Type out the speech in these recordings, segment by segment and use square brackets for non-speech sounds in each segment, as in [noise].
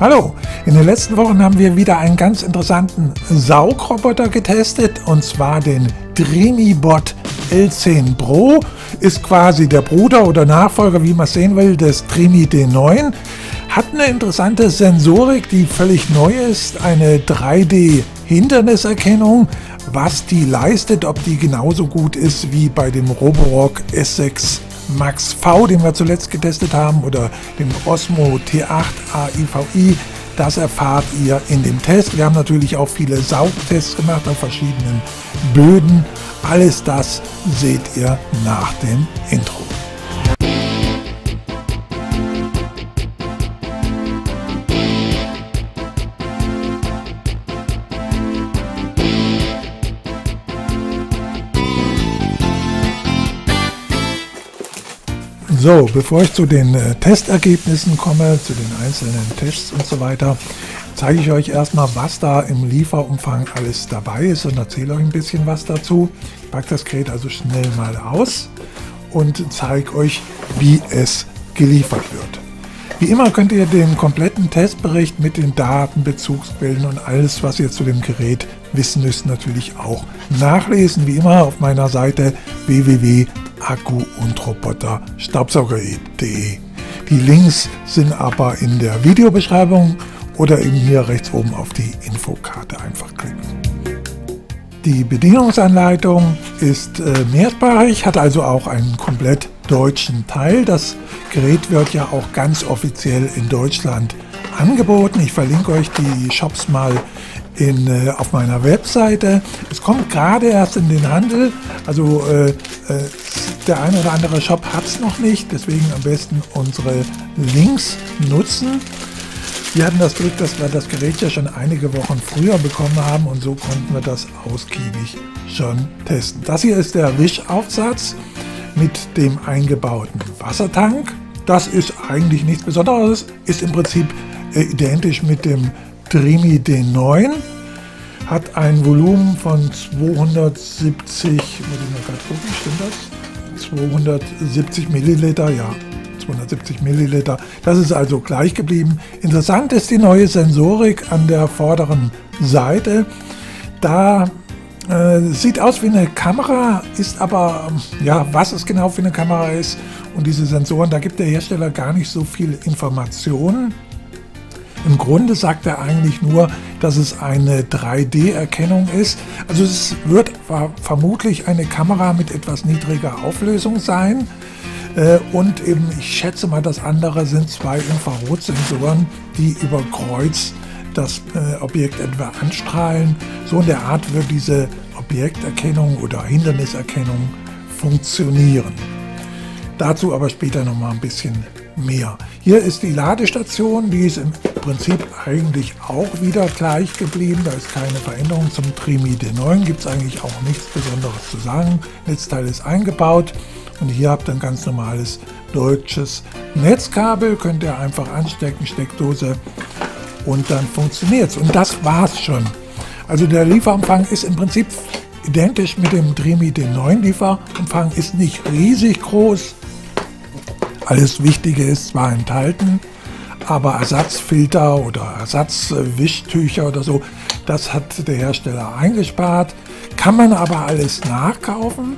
Hallo, in den letzten Wochen haben wir wieder einen ganz interessanten Saugroboter getestet und zwar den Drimibot L10 Pro. Ist quasi der Bruder oder Nachfolger, wie man sehen will, des Trimi D9. Hat eine interessante Sensorik, die völlig neu ist, eine 3D-Hinderniserkennung. Was die leistet, ob die genauso gut ist wie bei dem Roborock S6 Max V, den wir zuletzt getestet haben, oder dem Osmo T8 AIVI, das erfahrt ihr in dem Test. Wir haben natürlich auch viele Saugtests gemacht auf verschiedenen Böden. Alles das seht ihr nach dem Intro. So, bevor ich zu den äh, Testergebnissen komme, zu den einzelnen Tests und so weiter, zeige ich euch erstmal, was da im Lieferumfang alles dabei ist und erzähle euch ein bisschen was dazu. Ich packe das Gerät also schnell mal aus und zeige euch, wie es geliefert wird. Wie immer könnt ihr den kompletten Testbericht mit den Daten, Bezugsquellen und alles, was ihr zu dem Gerät wissen müsst, natürlich auch nachlesen. Wie immer auf meiner Seite www Akku und Roboter Staubsauger.de. Die Links sind aber in der Videobeschreibung oder eben hier rechts oben auf die Infokarte einfach klicken. Die Bedienungsanleitung ist äh, mehrsprachig, hat also auch einen komplett deutschen Teil. Das Gerät wird ja auch ganz offiziell in Deutschland angeboten. Ich verlinke euch die Shops mal in, äh, auf meiner Webseite. Es kommt gerade erst in den Handel, also äh, äh, der eine oder andere Shop hat es noch nicht, deswegen am besten unsere Links nutzen. Wir hatten das Glück, dass wir das Gerät ja schon einige Wochen früher bekommen haben und so konnten wir das ausgiebig schon testen. Das hier ist der Wischaufsatz mit dem eingebauten Wassertank. Das ist eigentlich nichts Besonderes, ist im Prinzip äh, identisch mit dem Trimi D9. Hat ein Volumen von 270, muss ich mal gerade gucken, stimmt das? 270 Milliliter, ja, 270 Milliliter. Das ist also gleich geblieben. Interessant ist die neue Sensorik an der vorderen Seite. Da äh, sieht aus wie eine Kamera, ist aber, ja, was es genau für eine Kamera ist und diese Sensoren, da gibt der Hersteller gar nicht so viel Informationen. Im Grunde sagt er eigentlich nur, dass es eine 3D-Erkennung ist. Also es wird vermutlich eine Kamera mit etwas niedriger Auflösung sein. Äh, und eben, ich schätze mal, das andere sind zwei Infrarotsensoren, die über Kreuz das äh, Objekt etwa anstrahlen. So in der Art wird diese Objekterkennung oder Hinderniserkennung funktionieren. Dazu aber später noch mal ein bisschen mehr. Hier ist die Ladestation, die ist im Prinzip eigentlich auch wieder gleich geblieben. Da ist keine Veränderung zum Trimi D9, gibt es eigentlich auch nichts Besonderes zu sagen. Netzteil ist eingebaut und hier habt ihr ein ganz normales deutsches Netzkabel, könnt ihr einfach anstecken, Steckdose und dann funktioniert es. Und das war's schon. Also der Lieferumfang ist im Prinzip identisch mit dem Trimi D9 Lieferumfang, ist nicht riesig groß, alles Wichtige ist zwar enthalten, aber Ersatzfilter oder Ersatzwischtücher oder so, das hat der Hersteller eingespart. Kann man aber alles nachkaufen,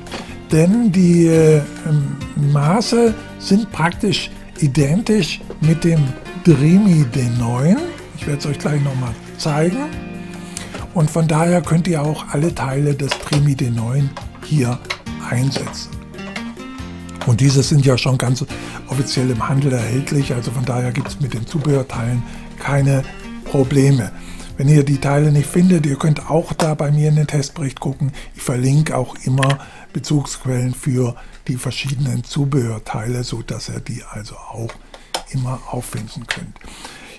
denn die äh, Maße sind praktisch identisch mit dem Dremi D9. Ich werde es euch gleich nochmal zeigen. Und von daher könnt ihr auch alle Teile des Dremi D9 hier einsetzen. Und diese sind ja schon ganz offiziell im Handel erhältlich, also von daher gibt es mit den Zubehörteilen keine Probleme. Wenn ihr die Teile nicht findet, ihr könnt auch da bei mir in den Testbericht gucken. Ich verlinke auch immer Bezugsquellen für die verschiedenen Zubehörteile, sodass ihr die also auch immer auffinden könnt.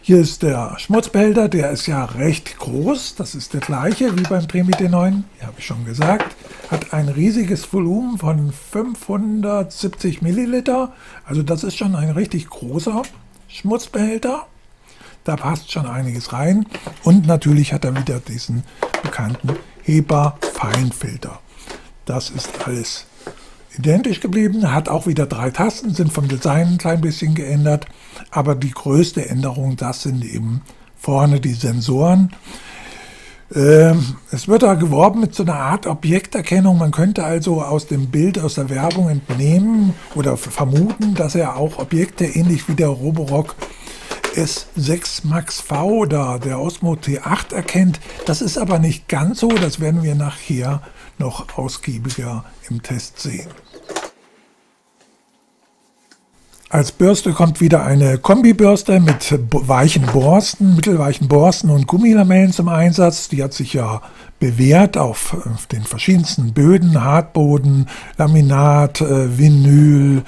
Hier ist der Schmutzbehälter, der ist ja recht groß. Das ist der gleiche wie beim Tremi D9, habe ich schon gesagt. Hat ein riesiges Volumen von 570 Milliliter. Also das ist schon ein richtig großer Schmutzbehälter. Da passt schon einiges rein. Und natürlich hat er wieder diesen bekannten Heber Feinfilter. Das ist alles identisch geblieben, hat auch wieder drei Tasten, sind vom Design ein klein bisschen geändert, aber die größte Änderung, das sind eben vorne die Sensoren. Ähm, es wird da geworben mit so einer Art Objekterkennung. Man könnte also aus dem Bild, aus der Werbung entnehmen oder vermuten, dass er auch Objekte ähnlich wie der Roborock S6 Max V oder der Osmo T8 erkennt. Das ist aber nicht ganz so. Das werden wir nachher noch ausgiebiger im Test sehen. Als Bürste kommt wieder eine Kombibürste mit weichen Borsten, mittelweichen Borsten und Gummilamellen zum Einsatz. Die hat sich ja bewährt auf, den verschiedensten Böden, Hartboden, Laminat, äh, Vinyl,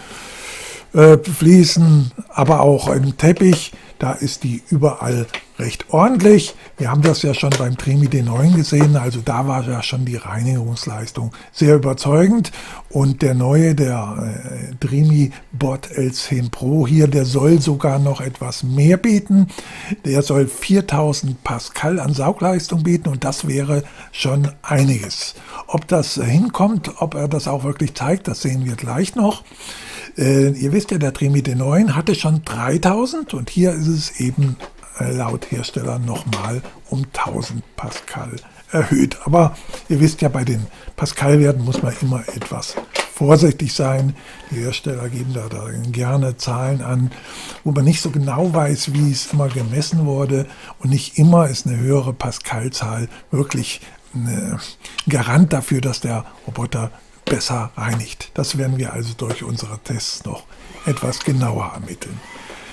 äh, Fliesen, aber auch im Teppich. Da ist die überall recht ordentlich. Wir haben das ja schon beim Tremi D9 gesehen, also da war ja schon die Reinigungsleistung sehr überzeugend. Und der neue, der äh, Tremi Bot L10 Pro hier, der soll sogar noch etwas mehr bieten. Der soll 4000 Pascal an Saugleistung bieten und das wäre schon einiges. Ob das hinkommt, ob er das auch wirklich zeigt, das sehen wir gleich noch. Äh, ihr wisst ja, der Trimite 9 hatte schon 3000 und hier ist es eben äh, laut Hersteller nochmal um 1000 Pascal erhöht. Aber ihr wisst ja, bei den Pascal-Werten muss man immer etwas vorsichtig sein. Die Hersteller geben da, da gerne Zahlen an, wo man nicht so genau weiß, wie es immer gemessen wurde. Und nicht immer ist eine höhere Pascal-Zahl wirklich ein Garant dafür, dass der Roboter besser reinigt. Das werden wir also durch unsere Tests noch etwas genauer ermitteln.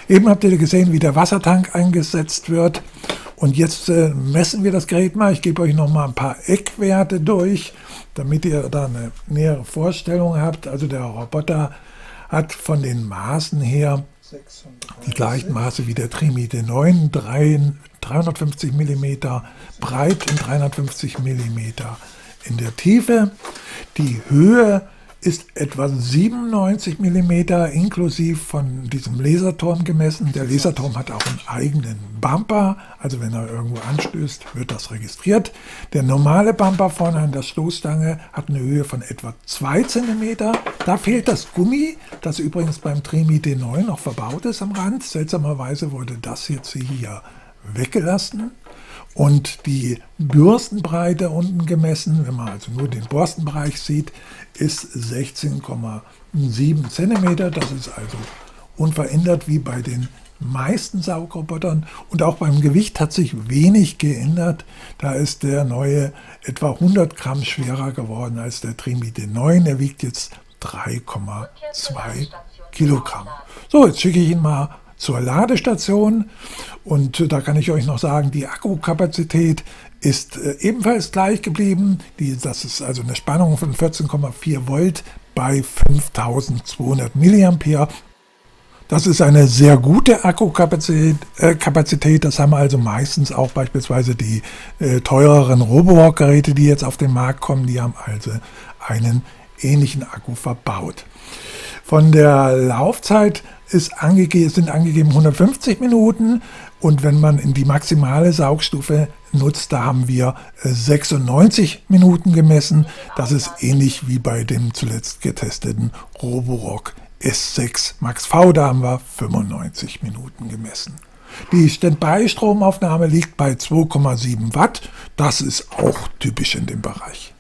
Eben habt ihr gesehen, wie der Wassertank eingesetzt wird. Und jetzt äh, messen wir das Gerät mal. Ich gebe euch noch mal ein paar Eckwerte durch, damit ihr da eine nähere Vorstellung habt. Also der Roboter hat von den Maßen her die gleichen Maße wie der Trimite 9, 3, 350 mm breit und 350 mm in der Tiefe. Die Höhe ist etwa 97 mm inklusive von diesem Laserturm gemessen. Der Laserturm hat auch einen eigenen Bumper, also wenn er irgendwo anstößt, wird das registriert. Der normale Bumper vorne an der Stoßstange hat eine Höhe von etwa 2 cm. Da fehlt das Gummi, das übrigens beim Tremi D9 noch verbaut ist am Rand. Seltsamerweise wurde das jetzt hier weggelassen und die Bürstenbreite unten gemessen, wenn man also nur den Borstenbereich sieht, ist 16,7 cm. Das ist also unverändert wie bei den meisten Saugrobotern und auch beim Gewicht hat sich wenig geändert. Da ist der neue etwa 100 Gramm schwerer geworden als der Trimite 9. Er wiegt jetzt 3,2 Kilogramm. So, jetzt schicke ich ihn mal zur Ladestation. Und da kann ich euch noch sagen, die Akkukapazität ist äh, ebenfalls gleich geblieben. Die, das ist also eine Spannung von 14,4 Volt bei 5200 mA. Das ist eine sehr gute Akkukapazität. Äh. Das haben also meistens auch beispielsweise die äh, teureren Roborock-Geräte, die jetzt auf den Markt kommen. Die haben also einen ähnlichen Akku verbaut. Von der Laufzeit ist angege sind angegeben 150 Minuten und wenn man in die maximale Saugstufe nutzt, da haben wir 96 äh, Minuten gemessen. Das ist ähnlich wie bei dem zuletzt getesteten Roborock S6 Max V, da haben wir 95 Minuten gemessen. Die Standby-Stromaufnahme liegt bei 2,7 Watt. Das ist auch typisch in dem Bereich.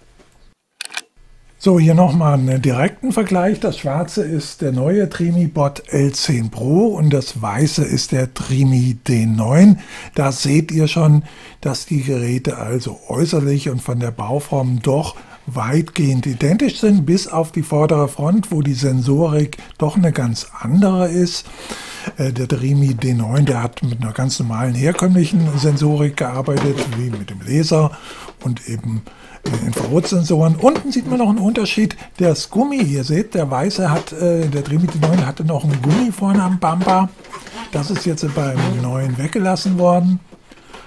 So, hier nochmal einen direkten Vergleich. Das schwarze ist der neue Trimi Bot L10 Pro und das weiße ist der Trimi D9. Da seht ihr schon, dass die Geräte also äußerlich und von der Bauform doch weitgehend identisch sind, bis auf die vordere Front, wo die Sensorik doch eine ganz andere ist. Äh, der Trimi D9, der hat mit einer ganz normalen herkömmlichen Sensorik gearbeitet, wie mit dem Laser und eben Infrarotsensoren. Unten sieht man noch einen Unterschied. Das Gummi, ihr seht, der weiße hat, äh, der Trimiti 9 hatte noch ein Gummi vorne am Bumper. Das ist jetzt beim neuen weggelassen worden.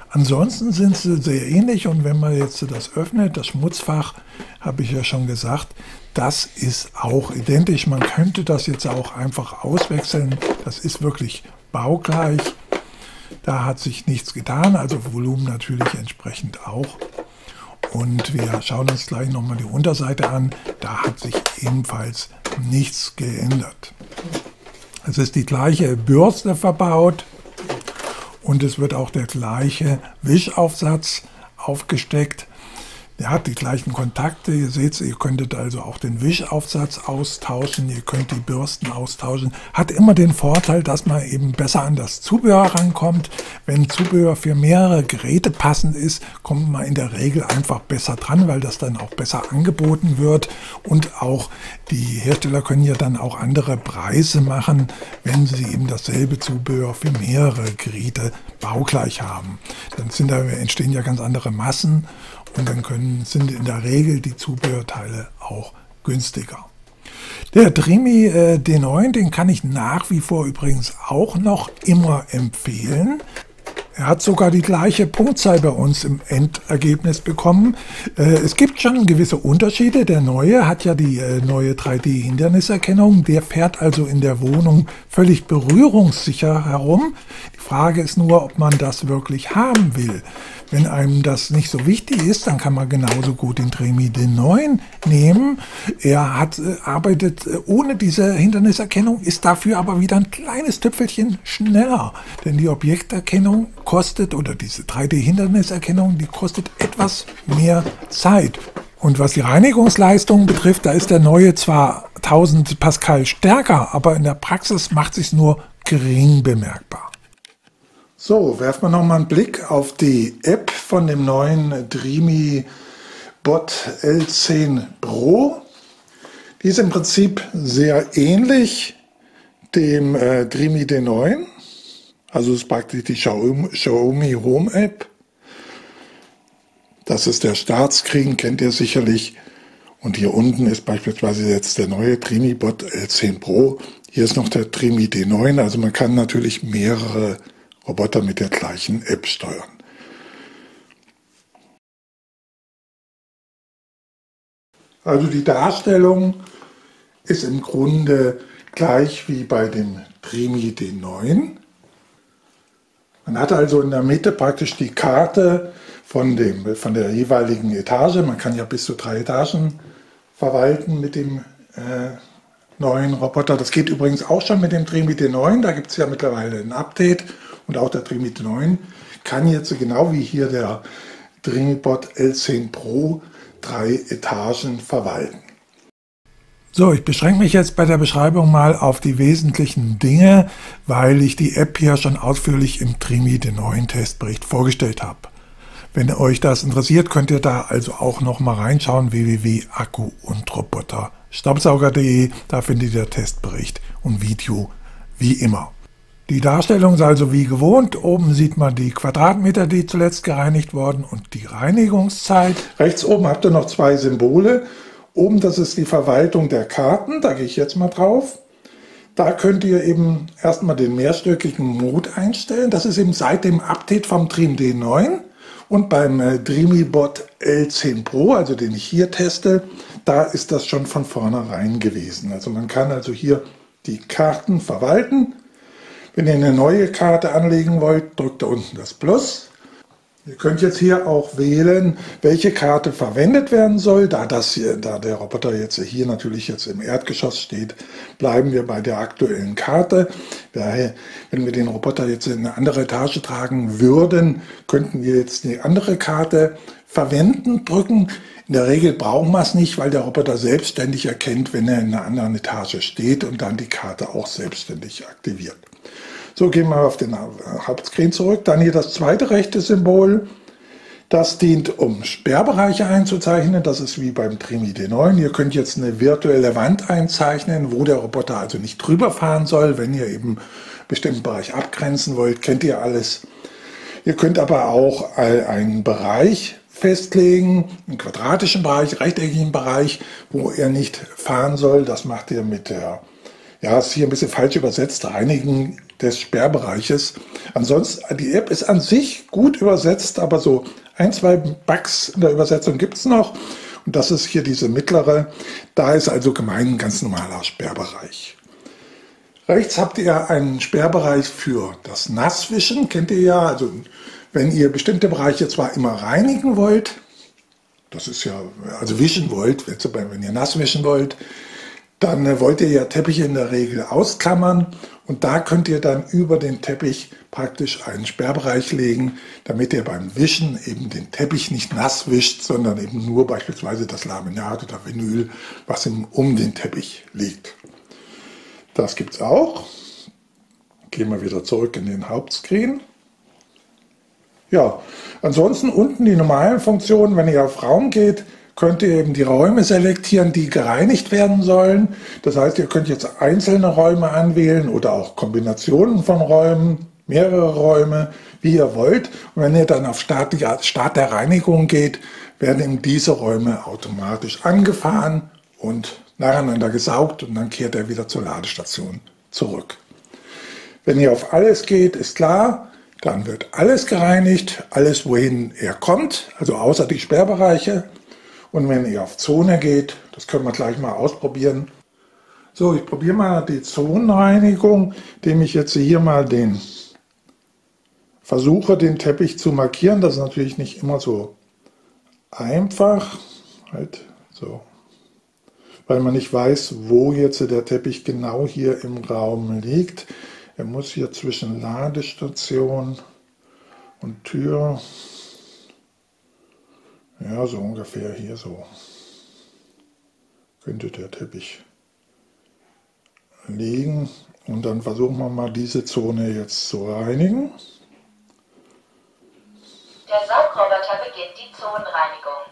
Ansonsten sind sie sehr ähnlich und wenn man jetzt das öffnet, das Schmutzfach, habe ich ja schon gesagt, das ist auch identisch. Man könnte das jetzt auch einfach auswechseln. Das ist wirklich baugleich. Da hat sich nichts getan, also Volumen natürlich entsprechend auch. Und wir schauen uns gleich nochmal die Unterseite an. Da hat sich ebenfalls nichts geändert. Es ist die gleiche Bürste verbaut und es wird auch der gleiche Wischaufsatz aufgesteckt. Der hat die gleichen Kontakte. Ihr seht, ihr könntet also auch den Wischaufsatz austauschen. Ihr könnt die Bürsten austauschen. Hat immer den Vorteil, dass man eben besser an das Zubehör rankommt. Wenn Zubehör für mehrere Geräte passend ist, kommt man in der Regel einfach besser dran, weil das dann auch besser angeboten wird. Und auch die Hersteller können ja dann auch andere Preise machen, wenn sie eben dasselbe Zubehör für mehrere Geräte baugleich haben. Dann sind da, entstehen ja ganz andere Massen und dann können, sind in der Regel die Zubehörteile auch günstiger. Der Trimi äh, D9, den kann ich nach wie vor übrigens auch noch immer empfehlen. Er hat sogar die gleiche Punktzahl bei uns im Endergebnis bekommen. Äh, es gibt schon gewisse Unterschiede. Der neue hat ja die äh, neue 3D-Hinderniserkennung. Der fährt also in der Wohnung völlig berührungssicher herum. Die Frage ist nur, ob man das wirklich haben will. Wenn einem das nicht so wichtig ist, dann kann man genauso gut den Tremi D9 nehmen. Er hat, äh, arbeitet ohne diese Hinderniserkennung, ist dafür aber wieder ein kleines Tüpfelchen schneller. Denn die Objekterkennung kostet, oder diese 3D-Hinderniserkennung, die kostet etwas mehr Zeit. Und was die Reinigungsleistung betrifft, da ist der neue zwar 1000 Pascal stärker, aber in der Praxis macht sich nur gering bemerkbar. So, werfen wir nochmal einen Blick auf die App von dem neuen Dreamy Bot L10 Pro. Die ist im Prinzip sehr ähnlich dem äh, Dreamy D9. Also es ist praktisch die Xiaomi Home App. Das ist der Startscreen, kennt ihr sicherlich. Und hier unten ist beispielsweise jetzt der neue Bot L10 Pro. Hier ist noch der Trimi D9. Also man kann natürlich mehrere Roboter mit der gleichen App steuern. Also die Darstellung ist im Grunde gleich wie bei dem Trimi D9. Man hat also in der Mitte praktisch die Karte von, dem, von der jeweiligen Etage. Man kann ja bis zu drei Etagen verwalten mit dem äh, neuen Roboter. Das geht übrigens auch schon mit dem Trimite 9. Da gibt es ja mittlerweile ein Update. Und auch der Trimite 9 kann jetzt genau wie hier der Trimibot L10 Pro drei Etagen verwalten. So, ich beschränke mich jetzt bei der Beschreibung mal auf die wesentlichen Dinge, weil ich die App hier schon ausführlich im Trimi, den neuen Testbericht, vorgestellt habe. Wenn euch das interessiert, könnt ihr da also auch noch mal reinschauen, www.akku und Roboter Staubsauger.de, da findet ihr Testbericht und Video wie immer. Die Darstellung ist also wie gewohnt. Oben sieht man die Quadratmeter, die zuletzt gereinigt wurden und die Reinigungszeit. Rechts oben habt ihr noch zwei Symbole. Oben, das ist die Verwaltung der Karten, da gehe ich jetzt mal drauf. Da könnt ihr eben erstmal den mehrstöckigen Mode einstellen. Das ist eben seit dem Update vom Dream D9 und beim äh, DreamyBot L10 Pro, also den ich hier teste, da ist das schon von vornherein gewesen. Also man kann also hier die Karten verwalten. Wenn ihr eine neue Karte anlegen wollt, drückt da unten das Plus. Ihr könnt jetzt hier auch wählen, welche Karte verwendet werden soll. Da, das hier, da der Roboter jetzt hier natürlich jetzt im Erdgeschoss steht, bleiben wir bei der aktuellen Karte. Daher, wenn wir den Roboter jetzt in eine andere Etage tragen würden, könnten wir jetzt eine andere Karte verwenden, drücken. In der Regel brauchen wir es nicht, weil der Roboter selbstständig erkennt, wenn er in einer anderen Etage steht und dann die Karte auch selbstständig aktiviert. So gehen wir auf den Hauptscreen zurück. Dann hier das zweite rechte Symbol. Das dient, um Sperrbereiche einzuzeichnen. Das ist wie beim Trimi D9. Ihr könnt jetzt eine virtuelle Wand einzeichnen, wo der Roboter also nicht drüber fahren soll. Wenn ihr eben einen bestimmten Bereich abgrenzen wollt, kennt ihr alles. Ihr könnt aber auch einen Bereich festlegen, einen quadratischen Bereich, rechteckigen Bereich, wo er nicht fahren soll. Das macht ihr mit der, ja, ist hier ein bisschen falsch übersetzt, reinigen des Sperrbereiches. Ansonsten, die App ist an sich gut übersetzt, aber so ein, zwei Bugs in der Übersetzung gibt es noch. Und das ist hier diese mittlere. Da ist also gemein ein ganz normaler Sperrbereich. Rechts habt ihr einen Sperrbereich für das Nasswischen, kennt ihr ja. Also wenn ihr bestimmte Bereiche zwar immer reinigen wollt, das ist ja, also wischen wollt, wenn ihr nass wischen wollt, dann äh, wollt ihr ja Teppiche in der Regel ausklammern und da könnt ihr dann über den Teppich praktisch einen Sperrbereich legen, damit ihr beim Wischen eben den Teppich nicht nass wischt, sondern eben nur beispielsweise das Laminat oder Vinyl, was im, um den Teppich liegt. Das gibt es auch. Gehen wir wieder zurück in den Hauptscreen. Ja, ansonsten unten die normalen Funktionen, wenn ihr auf Raum geht, könnt ihr eben die Räume selektieren, die gereinigt werden sollen. Das heißt, ihr könnt jetzt einzelne Räume anwählen oder auch Kombinationen von Räumen, mehrere Räume, wie ihr wollt. Und wenn ihr dann auf Start, Start der Reinigung geht, werden eben diese Räume automatisch angefahren und nacheinander gesaugt und dann kehrt er wieder zur Ladestation zurück. Wenn ihr auf alles geht, ist klar, dann wird alles gereinigt, alles wohin er kommt, also außer die Sperrbereiche. Und wenn ihr auf Zone geht, das können wir gleich mal ausprobieren. So, ich probiere mal die Zonenreinigung, indem ich jetzt hier mal den versuche, den Teppich zu markieren. Das ist natürlich nicht immer so einfach, halt so, weil man nicht weiß, wo jetzt der Teppich genau hier im Raum liegt. Er muss hier zwischen Ladestation und Tür ja, so ungefähr hier so könnte der Teppich liegen. Und dann versuchen wir mal diese Zone jetzt zu reinigen. Der Saugroboter beginnt die Zonenreinigung.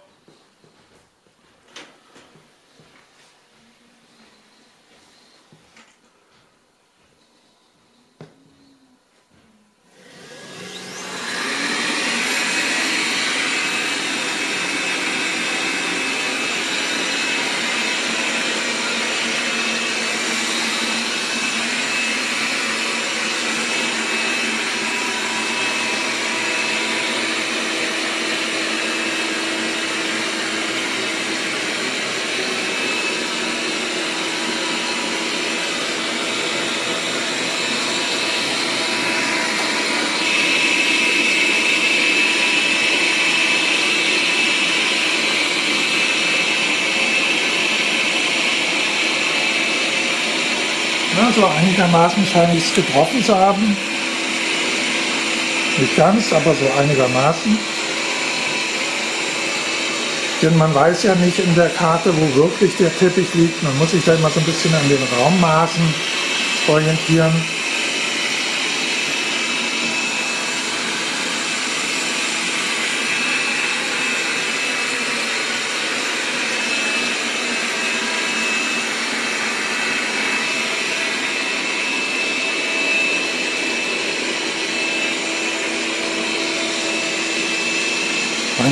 so einigermaßen scheine ich es getroffen zu haben. Nicht ganz, aber so einigermaßen. Denn man weiß ja nicht in der Karte, wo wirklich der Teppich liegt. Man muss sich da immer so ein bisschen an den Raummaßen orientieren.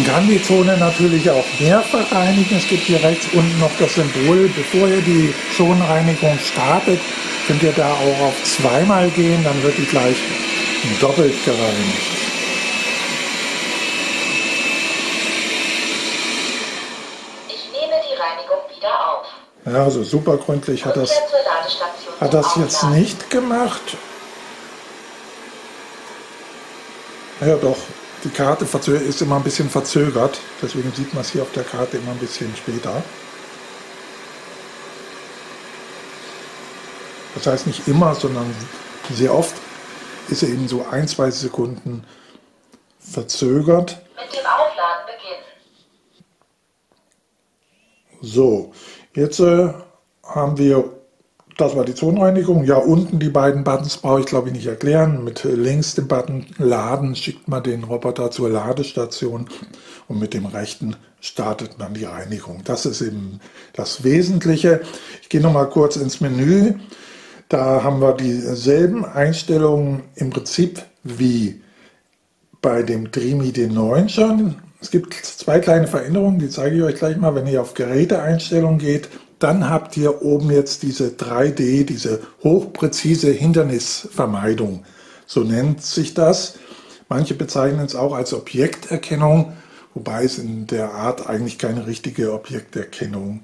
Man kann die Zone natürlich auch mehrfach reinigen. Es gibt hier rechts unten noch das Symbol. Bevor ihr die Zonenreinigung startet, könnt ihr da auch auf zweimal gehen. Dann wird die gleich doppelt gereinigt. Ich nehme die Reinigung wieder auf. Ja, also super gründlich hat das, hat das jetzt nicht gemacht. Ja doch, die Karte ist immer ein bisschen verzögert, deswegen sieht man es hier auf der Karte immer ein bisschen später. Das heißt nicht immer, sondern sehr oft ist er eben so ein, zwei Sekunden verzögert. Mit dem Aufladen beginnen. So, jetzt äh, haben wir das war die Zonenreinigung. Ja, unten die beiden Buttons brauche ich glaube ich nicht erklären. Mit links dem Button Laden schickt man den Roboter zur Ladestation und mit dem rechten startet man die Reinigung. Das ist eben das Wesentliche. Ich gehe noch mal kurz ins Menü. Da haben wir dieselben Einstellungen im Prinzip wie bei dem Dreamy D9 schon. Es gibt zwei kleine Veränderungen, die zeige ich euch gleich mal. Wenn ihr auf Geräteeinstellungen geht, dann habt ihr oben jetzt diese 3D, diese hochpräzise Hindernisvermeidung. So nennt sich das. Manche bezeichnen es auch als Objekterkennung, wobei es in der Art eigentlich keine richtige Objekterkennung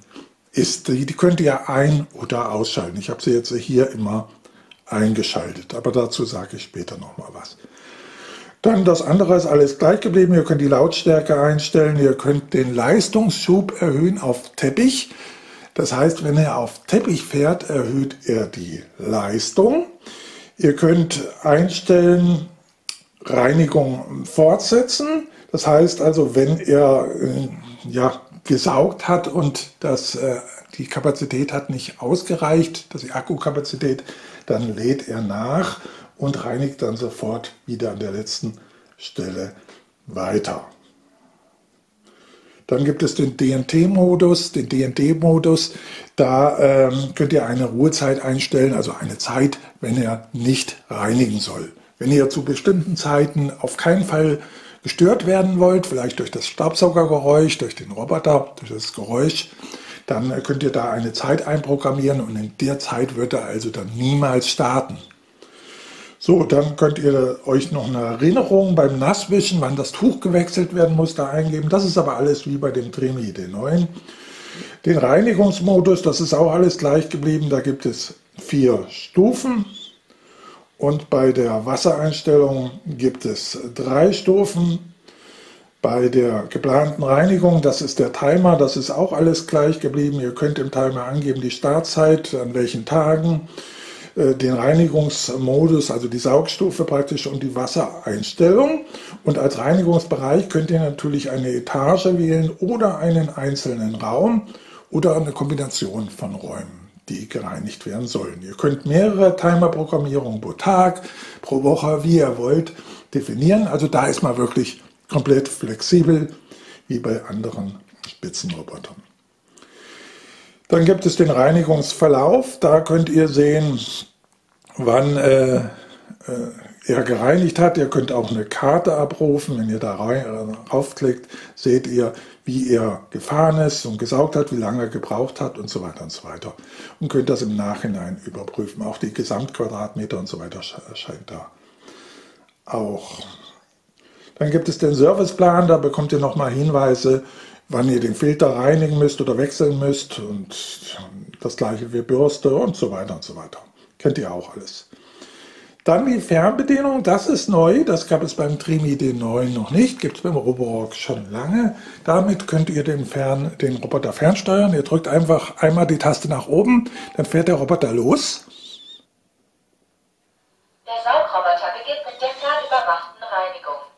ist. Die, könnt ihr ein- oder ausschalten. Ich habe sie jetzt hier immer eingeschaltet, aber dazu sage ich später nochmal was. Dann das andere ist alles gleich geblieben. Ihr könnt die Lautstärke einstellen. Ihr könnt den Leistungsschub erhöhen auf Teppich. Das heißt, wenn er auf Teppich fährt, erhöht er die Leistung. Ihr könnt einstellen, Reinigung fortsetzen. Das heißt also, wenn er äh, ja, gesaugt hat und das, äh, die Kapazität hat nicht ausgereicht, dass die Akkukapazität, dann lädt er nach und reinigt dann sofort wieder an der letzten Stelle weiter. Dann gibt es den DNT-Modus, den DNT-Modus. Da ähm, könnt ihr eine Ruhezeit einstellen, also eine Zeit, wenn er nicht reinigen soll. Wenn ihr zu bestimmten Zeiten auf keinen Fall gestört werden wollt, vielleicht durch das Staubsaugergeräusch, durch den Roboter, durch das Geräusch, dann könnt ihr da eine Zeit einprogrammieren und in der Zeit wird er also dann niemals starten. So, dann könnt ihr euch noch eine Erinnerung beim Nasswischen, wann das Tuch gewechselt werden muss, da eingeben. Das ist aber alles wie bei dem Tremi D9. Den Reinigungsmodus, das ist auch alles gleich geblieben. Da gibt es vier Stufen. Und bei der Wassereinstellung gibt es drei Stufen. Bei der geplanten Reinigung, das ist der Timer, das ist auch alles gleich geblieben. Ihr könnt im Timer angeben die Startzeit, an welchen Tagen den Reinigungsmodus, also die Saugstufe praktisch und die Wassereinstellung. Und als Reinigungsbereich könnt ihr natürlich eine Etage wählen oder einen einzelnen Raum oder eine Kombination von Räumen, die gereinigt werden sollen. Ihr könnt mehrere Timer-Programmierungen pro Tag, pro Woche, wie ihr wollt, definieren. Also da ist man wirklich komplett flexibel, wie bei anderen Spitzenrobotern. Dann gibt es den Reinigungsverlauf. Da könnt ihr sehen, wann äh, äh, er gereinigt hat. Ihr könnt auch eine Karte abrufen. Wenn ihr da raufklickt, seht ihr, wie er gefahren ist und gesaugt hat, wie lange er gebraucht hat und so weiter und so weiter. Und könnt das im Nachhinein überprüfen. Auch die Gesamtquadratmeter und so weiter erscheint da auch. Dann gibt es den Serviceplan, da bekommt ihr nochmal Hinweise, wann ihr den Filter reinigen müsst oder wechseln müsst und das gleiche wie Bürste und so weiter und so weiter. Kennt ihr auch alles. Dann die Fernbedienung, das ist neu, das gab es beim Trimi D9 noch nicht, gibt es beim Roborock schon lange. Damit könnt ihr den, Fern, den Roboter fernsteuern. Ihr drückt einfach einmal die Taste nach oben, dann fährt der Roboter los. Der Saugroboter beginnt mit der fernüberwachten Reinigung.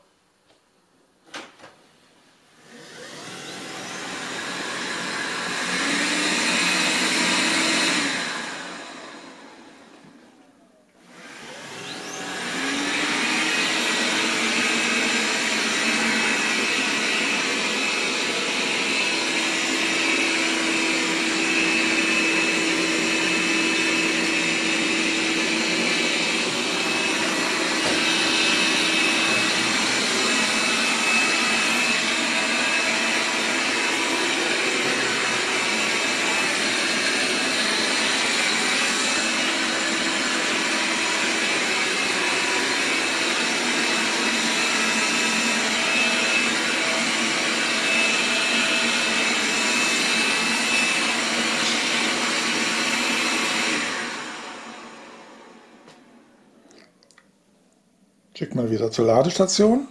Schick mal wieder zur Ladestation.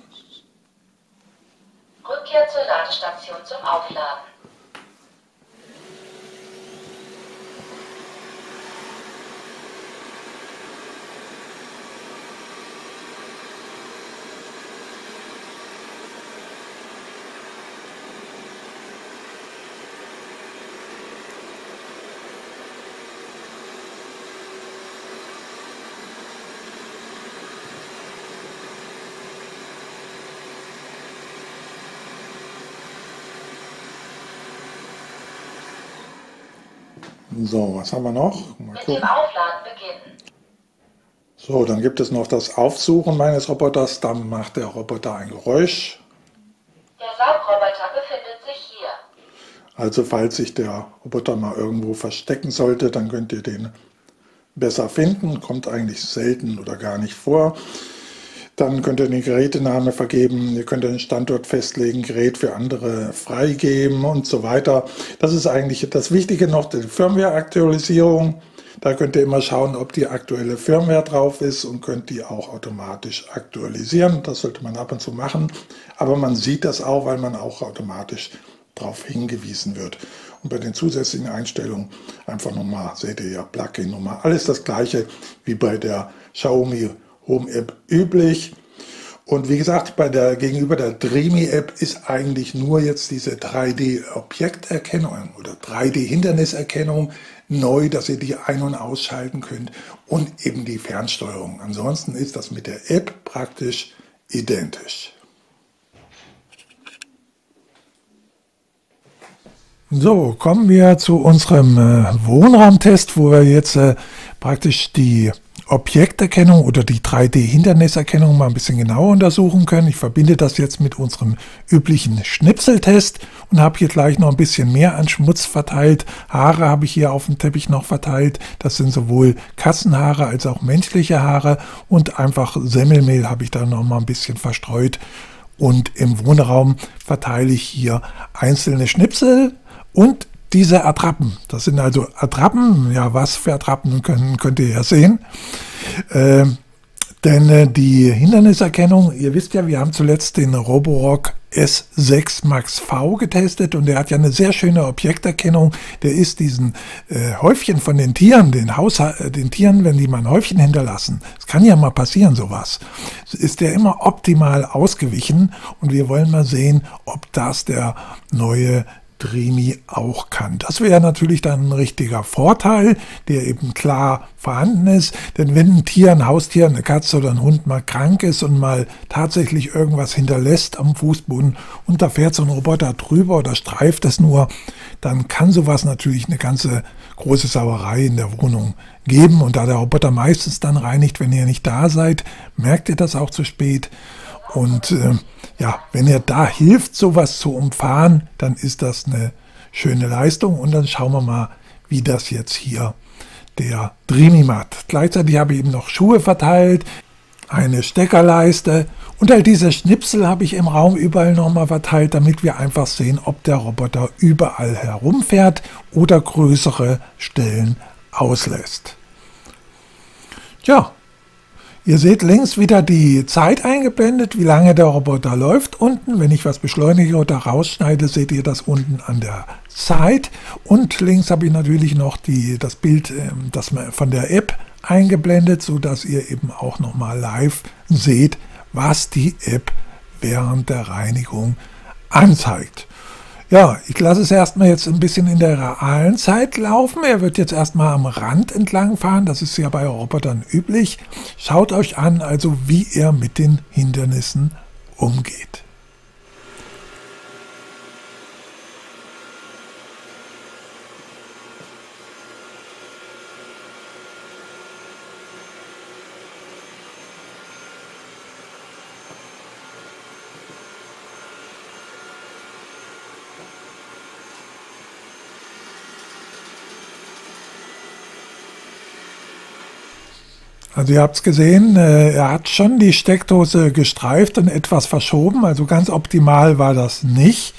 Rückkehr zur Ladestation zum Aufladen. So, was haben wir noch? Mal Mit dem Aufladen beginnen. So, dann gibt es noch das Aufsuchen meines Roboters. Dann macht der Roboter ein Geräusch. Der Saugroboter befindet sich hier. Also falls sich der Roboter mal irgendwo verstecken sollte, dann könnt ihr den besser finden. Kommt eigentlich selten oder gar nicht vor. Dann könnt ihr den Gerätename vergeben, ihr könnt den Standort festlegen, Gerät für andere freigeben und so weiter. Das ist eigentlich das Wichtige noch, die Firmware-Aktualisierung. Da könnt ihr immer schauen, ob die aktuelle Firmware drauf ist und könnt die auch automatisch aktualisieren. Das sollte man ab und zu machen. Aber man sieht das auch, weil man auch automatisch darauf hingewiesen wird. Und bei den zusätzlichen Einstellungen einfach nochmal, seht ihr ja, Plugin-Nummer, alles das gleiche wie bei der Xiaomi Home App üblich. Und wie gesagt, bei der, gegenüber der Dreamy App ist eigentlich nur jetzt diese 3D-Objekterkennung oder 3D-Hinderniserkennung neu, dass ihr die ein- und ausschalten könnt und eben die Fernsteuerung. Ansonsten ist das mit der App praktisch identisch. So, kommen wir zu unserem äh, Wohnraumtest, wo wir jetzt äh, praktisch die Objekterkennung oder die 3D-Hinderniserkennung mal ein bisschen genauer untersuchen können. Ich verbinde das jetzt mit unserem üblichen Schnipseltest und habe hier gleich noch ein bisschen mehr an Schmutz verteilt. Haare habe ich hier auf dem Teppich noch verteilt. Das sind sowohl Katzenhaare als auch menschliche Haare und einfach Semmelmehl habe ich da noch mal ein bisschen verstreut. Und im Wohnraum verteile ich hier einzelne Schnipsel und diese Attrappen. Das sind also Attrappen, ja, was für Attrappen können, könnt ihr ja sehen. Äh, denn äh, die Hinderniserkennung, ihr wisst ja, wir haben zuletzt den Roborock S6 Max V getestet und der hat ja eine sehr schöne Objekterkennung. Der ist diesen äh, Häufchen von den Tieren, den, Haus, äh, den Tieren, wenn die mal ein Häufchen hinterlassen, es kann ja mal passieren sowas, ist der immer optimal ausgewichen und wir wollen mal sehen, ob das der neue Dremi auch kann. Das wäre natürlich dann ein richtiger Vorteil, der eben klar vorhanden ist. Denn wenn ein Tier, ein Haustier, eine Katze oder ein Hund mal krank ist und mal tatsächlich irgendwas hinterlässt am Fußboden und da fährt so ein Roboter drüber oder streift es nur, dann kann sowas natürlich eine ganze große Sauerei in der Wohnung geben. Und da der Roboter meistens dann reinigt, wenn ihr nicht da seid, merkt ihr das auch zu spät. Und äh, ja, wenn ihr da hilft, sowas zu umfahren, dann ist das eine schöne Leistung. Und dann schauen wir mal, wie das jetzt hier der Dreamy macht. Gleichzeitig habe ich eben noch Schuhe verteilt, eine Steckerleiste und all diese Schnipsel habe ich im Raum überall nochmal verteilt, damit wir einfach sehen, ob der Roboter überall herumfährt oder größere Stellen auslässt. Tja, Ihr seht links wieder die Zeit eingeblendet, wie lange der Roboter läuft. Unten, wenn ich was beschleunige oder rausschneide, seht ihr das unten an der Zeit. Und links habe ich natürlich noch die, das Bild ähm, das von der App eingeblendet, sodass ihr eben auch nochmal live seht, was die App während der Reinigung anzeigt. Ja, ich lasse es erstmal jetzt ein bisschen in der realen Zeit laufen. Er wird jetzt erstmal am Rand entlang fahren. Das ist ja bei Robotern üblich. Schaut euch an, also wie er mit den Hindernissen umgeht. Also ihr habt es gesehen, äh, er hat schon die Steckdose gestreift und etwas verschoben. Also ganz optimal war das nicht.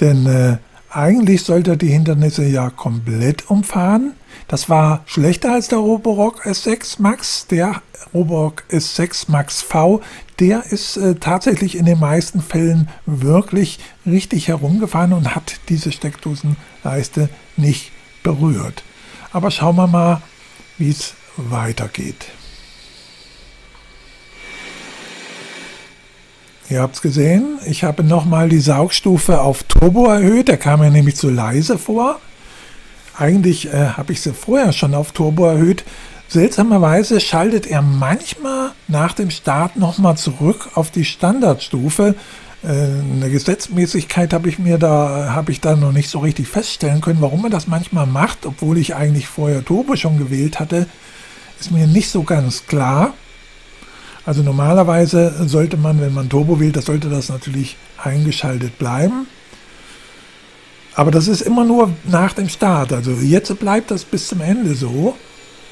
Denn äh, eigentlich sollte er die Hindernisse ja komplett umfahren. Das war schlechter als der Roborock S6 Max. Der Roborock S6 Max V, der ist äh, tatsächlich in den meisten Fällen wirklich richtig herumgefahren und hat diese Steckdosenleiste nicht berührt. Aber schauen wir mal, wie es weitergeht. Ihr habt es gesehen, ich habe nochmal die Saugstufe auf Turbo erhöht, der kam mir nämlich zu leise vor. Eigentlich äh, habe ich sie vorher schon auf Turbo erhöht. Seltsamerweise schaltet er manchmal nach dem Start nochmal zurück auf die Standardstufe. Äh, eine Gesetzmäßigkeit habe ich mir da, habe ich da noch nicht so richtig feststellen können, warum er das manchmal macht, obwohl ich eigentlich vorher Turbo schon gewählt hatte ist mir nicht so ganz klar. Also normalerweise sollte man, wenn man Turbo wählt, das sollte das natürlich eingeschaltet bleiben. Aber das ist immer nur nach dem Start. Also jetzt bleibt das bis zum Ende so.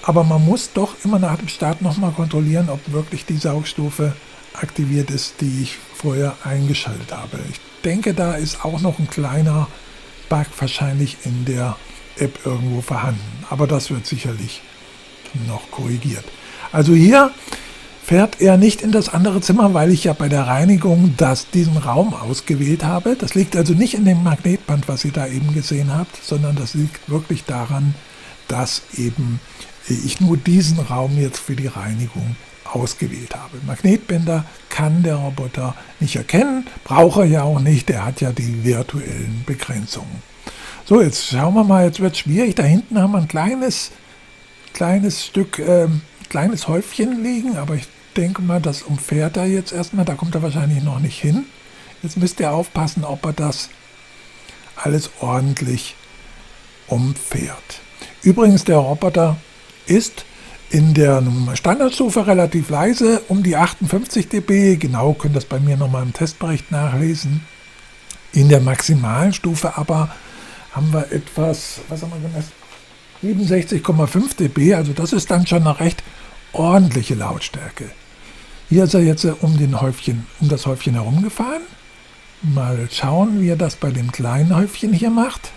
Aber man muss doch immer nach dem Start nochmal kontrollieren, ob wirklich die Saugstufe aktiviert ist, die ich vorher eingeschaltet habe. Ich denke, da ist auch noch ein kleiner Bug wahrscheinlich in der App irgendwo vorhanden. Aber das wird sicherlich noch korrigiert. Also hier fährt er nicht in das andere Zimmer, weil ich ja bei der Reinigung das, diesen Raum ausgewählt habe. Das liegt also nicht in dem Magnetband, was ihr da eben gesehen habt, sondern das liegt wirklich daran, dass eben ich nur diesen Raum jetzt für die Reinigung ausgewählt habe. Magnetbänder kann der Roboter nicht erkennen, braucht er ja auch nicht, der hat ja die virtuellen Begrenzungen. So, jetzt schauen wir mal, jetzt wird es schwierig. Da hinten haben wir ein kleines, kleines Stück, äh, kleines Häufchen liegen, aber ich denke mal, das umfährt er jetzt erstmal, da kommt er wahrscheinlich noch nicht hin. Jetzt müsst ihr aufpassen, ob er das alles ordentlich umfährt. Übrigens, der Roboter ist in der Standardstufe relativ leise, um die 58 dB. Genau könnt ihr das bei mir nochmal im Testbericht nachlesen. In der maximalen Stufe aber haben wir etwas, was haben wir gemessen? 67,5 dB, also das ist dann schon eine recht ordentliche Lautstärke. Hier ist er jetzt um, den Häufchen, um das Häufchen herumgefahren. Mal schauen, wie er das bei dem kleinen Häufchen hier macht.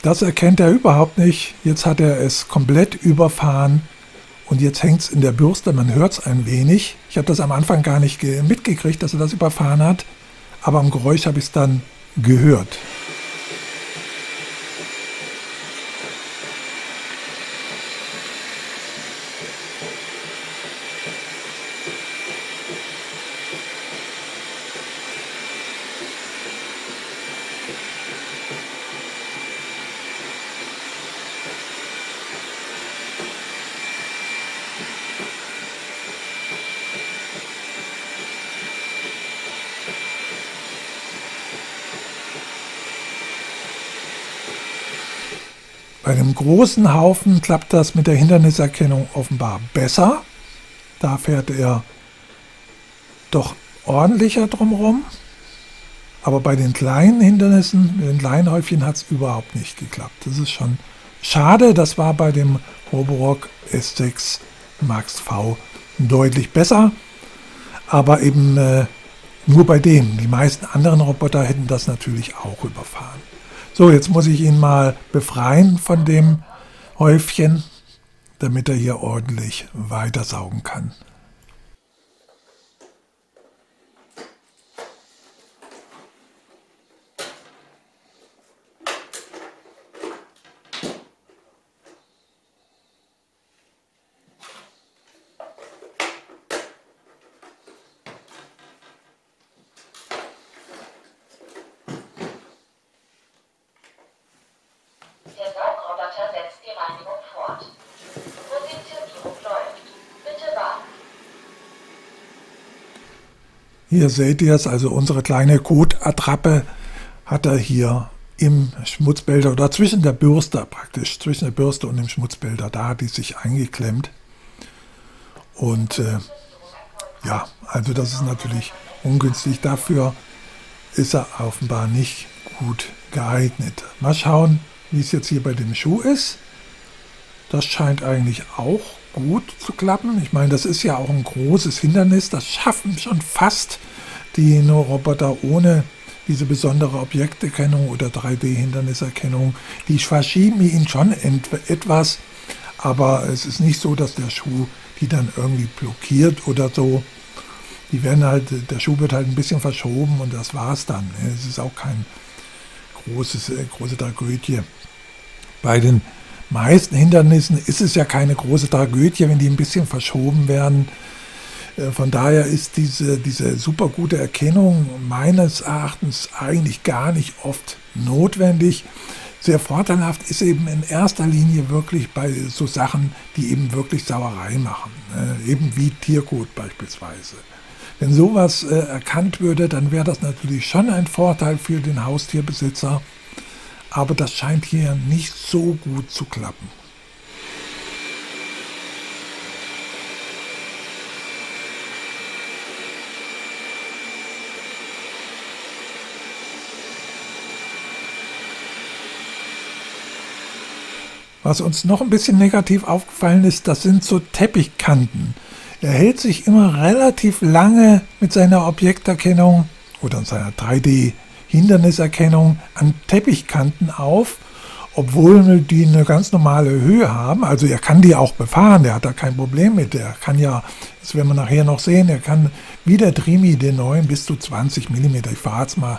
Das erkennt er überhaupt nicht. Jetzt hat er es komplett überfahren und jetzt hängt es in der Bürste. Man hört es ein wenig. Ich habe das am Anfang gar nicht mitgekriegt, dass er das überfahren hat, aber am Geräusch habe ich es dann gehört. Einem großen Haufen klappt das mit der Hinderniserkennung offenbar besser. Da fährt er doch ordentlicher drumherum. Aber bei den kleinen Hindernissen, mit den kleinen Häufchen hat es überhaupt nicht geklappt. Das ist schon schade. Das war bei dem Roborock S6 Max V deutlich besser. Aber eben äh, nur bei dem. Die meisten anderen Roboter hätten das natürlich auch überfahren. So, jetzt muss ich ihn mal befreien von dem Häufchen, damit er hier ordentlich weitersaugen kann. Hier seht ihr es, also unsere kleine Kotattrappe hat er hier im Schmutzbehälter oder zwischen der Bürste praktisch, zwischen der Bürste und dem Schmutzbehälter, da hat die sich eingeklemmt. Und äh, ja, also das ist natürlich ungünstig. Dafür ist er offenbar nicht gut geeignet. Mal schauen, wie es jetzt hier bei dem Schuh ist. Das scheint eigentlich auch gut zu klappen. Ich meine, das ist ja auch ein großes Hindernis. Das schaffen schon fast die Roboter ohne diese besondere Objekterkennung oder 3D-Hinderniserkennung. Die verschieben ihn schon etwas, aber es ist nicht so, dass der Schuh die dann irgendwie blockiert oder so. Die werden halt, der Schuh wird halt ein bisschen verschoben und das war's dann. Es ist auch kein großes, äh, große Tragödie. Bei den meisten Hindernissen ist es ja keine große Tragödie, wenn die ein bisschen verschoben werden. Äh, von daher ist diese, diese super gute Erkennung meines Erachtens eigentlich gar nicht oft notwendig. Sehr vorteilhaft ist eben in erster Linie wirklich bei so Sachen, die eben wirklich Sauerei machen, äh, eben wie Tierkot beispielsweise. Wenn sowas äh, erkannt würde, dann wäre das natürlich schon ein Vorteil für den Haustierbesitzer aber das scheint hier nicht so gut zu klappen. Was uns noch ein bisschen negativ aufgefallen ist, das sind so Teppichkanten. Er hält sich immer relativ lange mit seiner Objekterkennung oder seiner 3D-Hinderniserkennung an Teppichkanten auf, obwohl die eine ganz normale Höhe haben. Also er kann die auch befahren, der hat da kein Problem mit. Er kann ja, das werden wir nachher noch sehen, er kann wie der Trimi den neuen bis zu 20 mm, ich fahre jetzt mal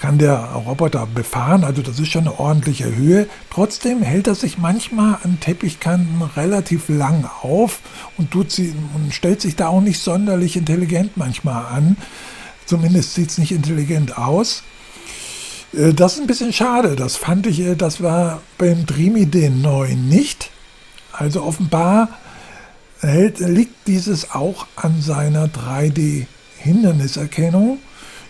kann der Roboter befahren, also das ist schon eine ordentliche Höhe. Trotzdem hält er sich manchmal an Teppichkanten relativ lang auf und, tut sie, und stellt sich da auch nicht sonderlich intelligent manchmal an. Zumindest sieht es nicht intelligent aus. Äh, das ist ein bisschen schade. Das fand ich, äh, das war beim Dreamy den 9 nicht. Also offenbar hält, liegt dieses auch an seiner 3D-Hinderniserkennung.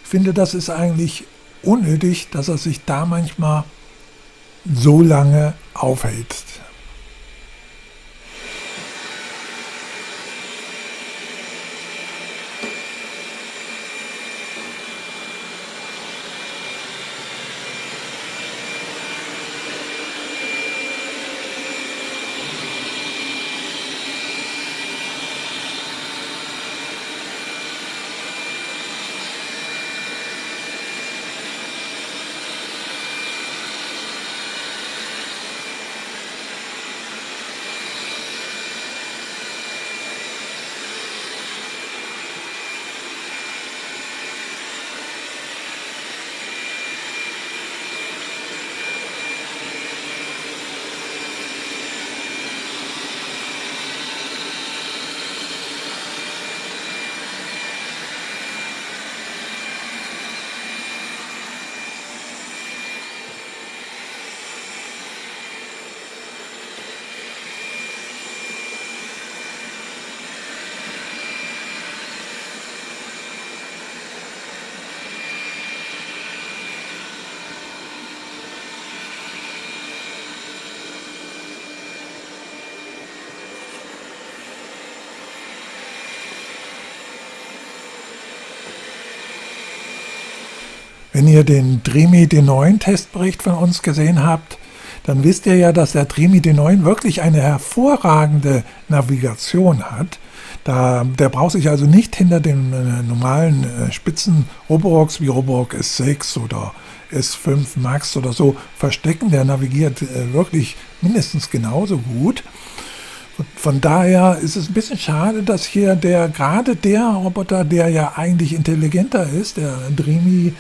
Ich finde, das ist eigentlich unnötig, dass er sich da manchmal so lange aufhält. Wenn ihr den Dremi D9 Testbericht von uns gesehen habt, dann wisst ihr ja, dass der Dremi D9 wirklich eine hervorragende Navigation hat. Da, der braucht sich also nicht hinter den äh, normalen äh, Spitzen Roborox wie Roborock S6 oder S5 Max oder so verstecken. Der navigiert äh, wirklich mindestens genauso gut. Von daher ist es ein bisschen schade, dass hier der gerade der Roboter, der ja eigentlich intelligenter ist, der Dreamy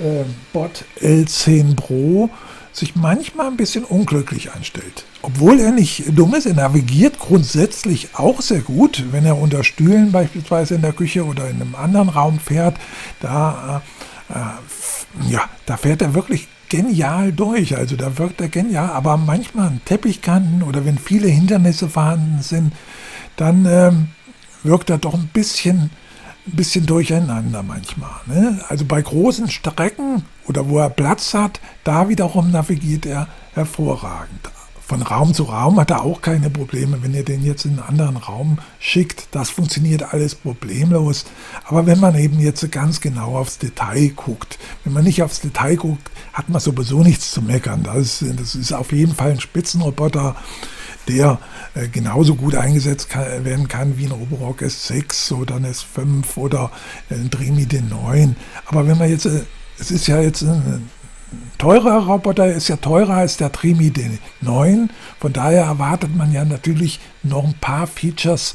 äh, Bot L10 Pro sich manchmal ein bisschen unglücklich anstellt. Obwohl er nicht dumm ist, er navigiert grundsätzlich auch sehr gut. Wenn er unter Stühlen beispielsweise in der Küche oder in einem anderen Raum fährt, da, äh, äh, ja, da fährt er wirklich genial durch. Also da wirkt er genial, aber manchmal an Teppichkanten oder wenn viele Hindernisse vorhanden sind, dann ähm, wirkt er doch ein bisschen ein bisschen durcheinander manchmal. Ne? Also bei großen Strecken oder wo er Platz hat, da wiederum navigiert er hervorragend. Von Raum zu Raum hat er auch keine Probleme. Wenn ihr den jetzt in einen anderen Raum schickt, das funktioniert alles problemlos. Aber wenn man eben jetzt ganz genau aufs Detail guckt, wenn man nicht aufs Detail guckt, hat man sowieso nichts zu meckern. Das, das ist auf jeden Fall ein Spitzenroboter der äh, genauso gut eingesetzt kann, werden kann wie ein Roborock S6 oder ein S5 oder ein Dremi D9. Aber wenn man jetzt, äh, es ist ja jetzt ein teurer Roboter, ist ja teurer als der Dremi D9. Von daher erwartet man ja natürlich noch ein paar Features,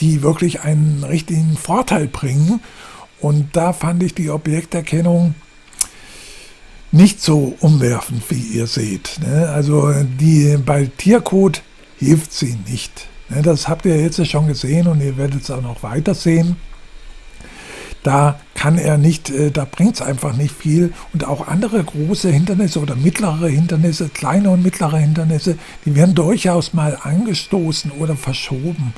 die wirklich einen richtigen Vorteil bringen. Und da fand ich die Objekterkennung nicht so umwerfend, wie ihr seht. Ne? Also die bei Tiercode hilft sie nicht. Ne, das habt ihr jetzt schon gesehen und ihr werdet es auch noch weiter sehen. Da kann er nicht, äh, da bringt es einfach nicht viel. Und auch andere große Hindernisse oder mittlere Hindernisse, kleine und mittlere Hindernisse, die werden durchaus mal angestoßen oder verschoben.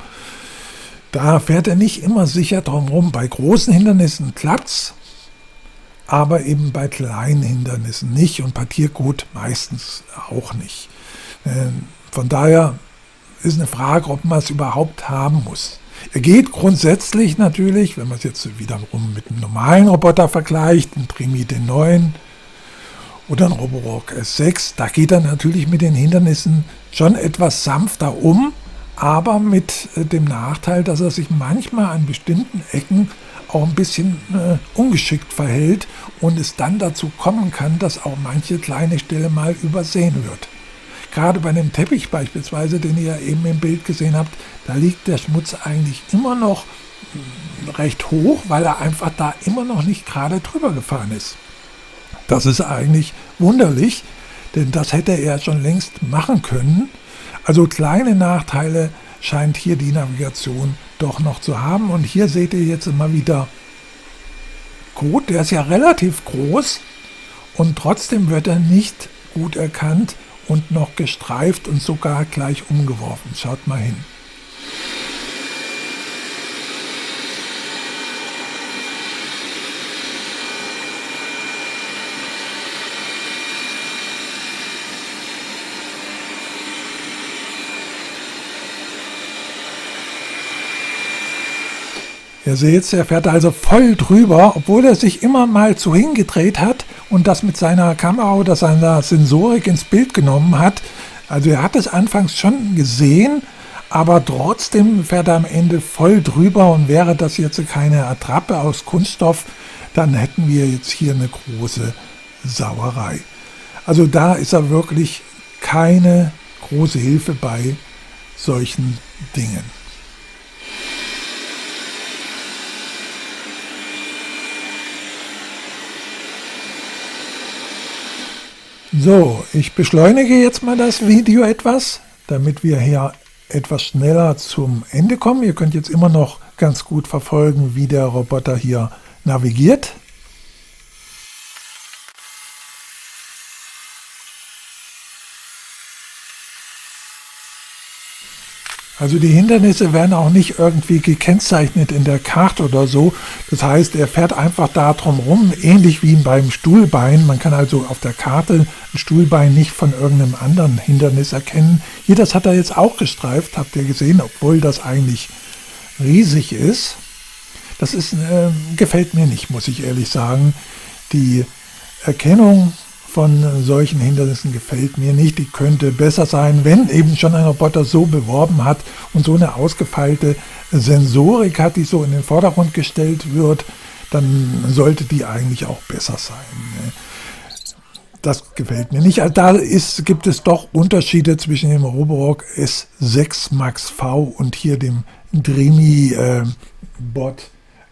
Da fährt er nicht immer sicher drum rum. Bei großen Hindernissen klappt aber eben bei kleinen Hindernissen nicht und bei Tiergut meistens auch nicht. Ähm, von daher ist eine Frage, ob man es überhaupt haben muss. Er geht grundsätzlich natürlich, wenn man es jetzt wiederum mit einem normalen Roboter vergleicht, dem Primi den neuen oder ein Roborock S6. Da geht er natürlich mit den Hindernissen schon etwas sanfter um, aber mit äh, dem Nachteil, dass er sich manchmal an bestimmten Ecken auch ein bisschen äh, ungeschickt verhält und es dann dazu kommen kann, dass auch manche kleine Stelle mal übersehen wird. Gerade bei dem Teppich beispielsweise, den ihr eben im Bild gesehen habt, da liegt der Schmutz eigentlich immer noch hm, recht hoch, weil er einfach da immer noch nicht gerade drüber gefahren ist. Das ist eigentlich wunderlich, denn das hätte er schon längst machen können. Also kleine Nachteile scheint hier die Navigation doch noch zu haben. Und hier seht ihr jetzt immer wieder Code, der ist ja relativ groß und trotzdem wird er nicht gut erkannt und noch gestreift und sogar gleich umgeworfen. Schaut mal hin. Ihr seht, er fährt also voll drüber, obwohl er sich immer mal zu hingedreht hat und das mit seiner Kamera oder seiner Sensorik ins Bild genommen hat. Also er hat es anfangs schon gesehen, aber trotzdem fährt er am Ende voll drüber und wäre das jetzt keine Attrappe aus Kunststoff, dann hätten wir jetzt hier eine große Sauerei. Also da ist er wirklich keine große Hilfe bei solchen Dingen. So, ich beschleunige jetzt mal das Video etwas, damit wir hier etwas schneller zum Ende kommen. Ihr könnt jetzt immer noch ganz gut verfolgen, wie der Roboter hier navigiert. Also die Hindernisse werden auch nicht irgendwie gekennzeichnet in der Karte oder so. Das heißt, er fährt einfach da drum rum, ähnlich wie beim Stuhlbein. Man kann also auf der Karte ein Stuhlbein nicht von irgendeinem anderen Hindernis erkennen. Hier, das hat er jetzt auch gestreift, habt ihr gesehen, obwohl das eigentlich riesig ist. Das ist, äh, gefällt mir nicht, muss ich ehrlich sagen. Die Erkennung von solchen Hindernissen gefällt mir nicht. Die könnte besser sein, wenn eben schon ein Roboter so beworben hat und so eine ausgefeilte Sensorik hat, die so in den Vordergrund gestellt wird, dann sollte die eigentlich auch besser sein. Ne? Das gefällt mir nicht. Da ist, gibt es doch Unterschiede zwischen dem Roborock S6 Max V und hier dem Dreamy äh, Bot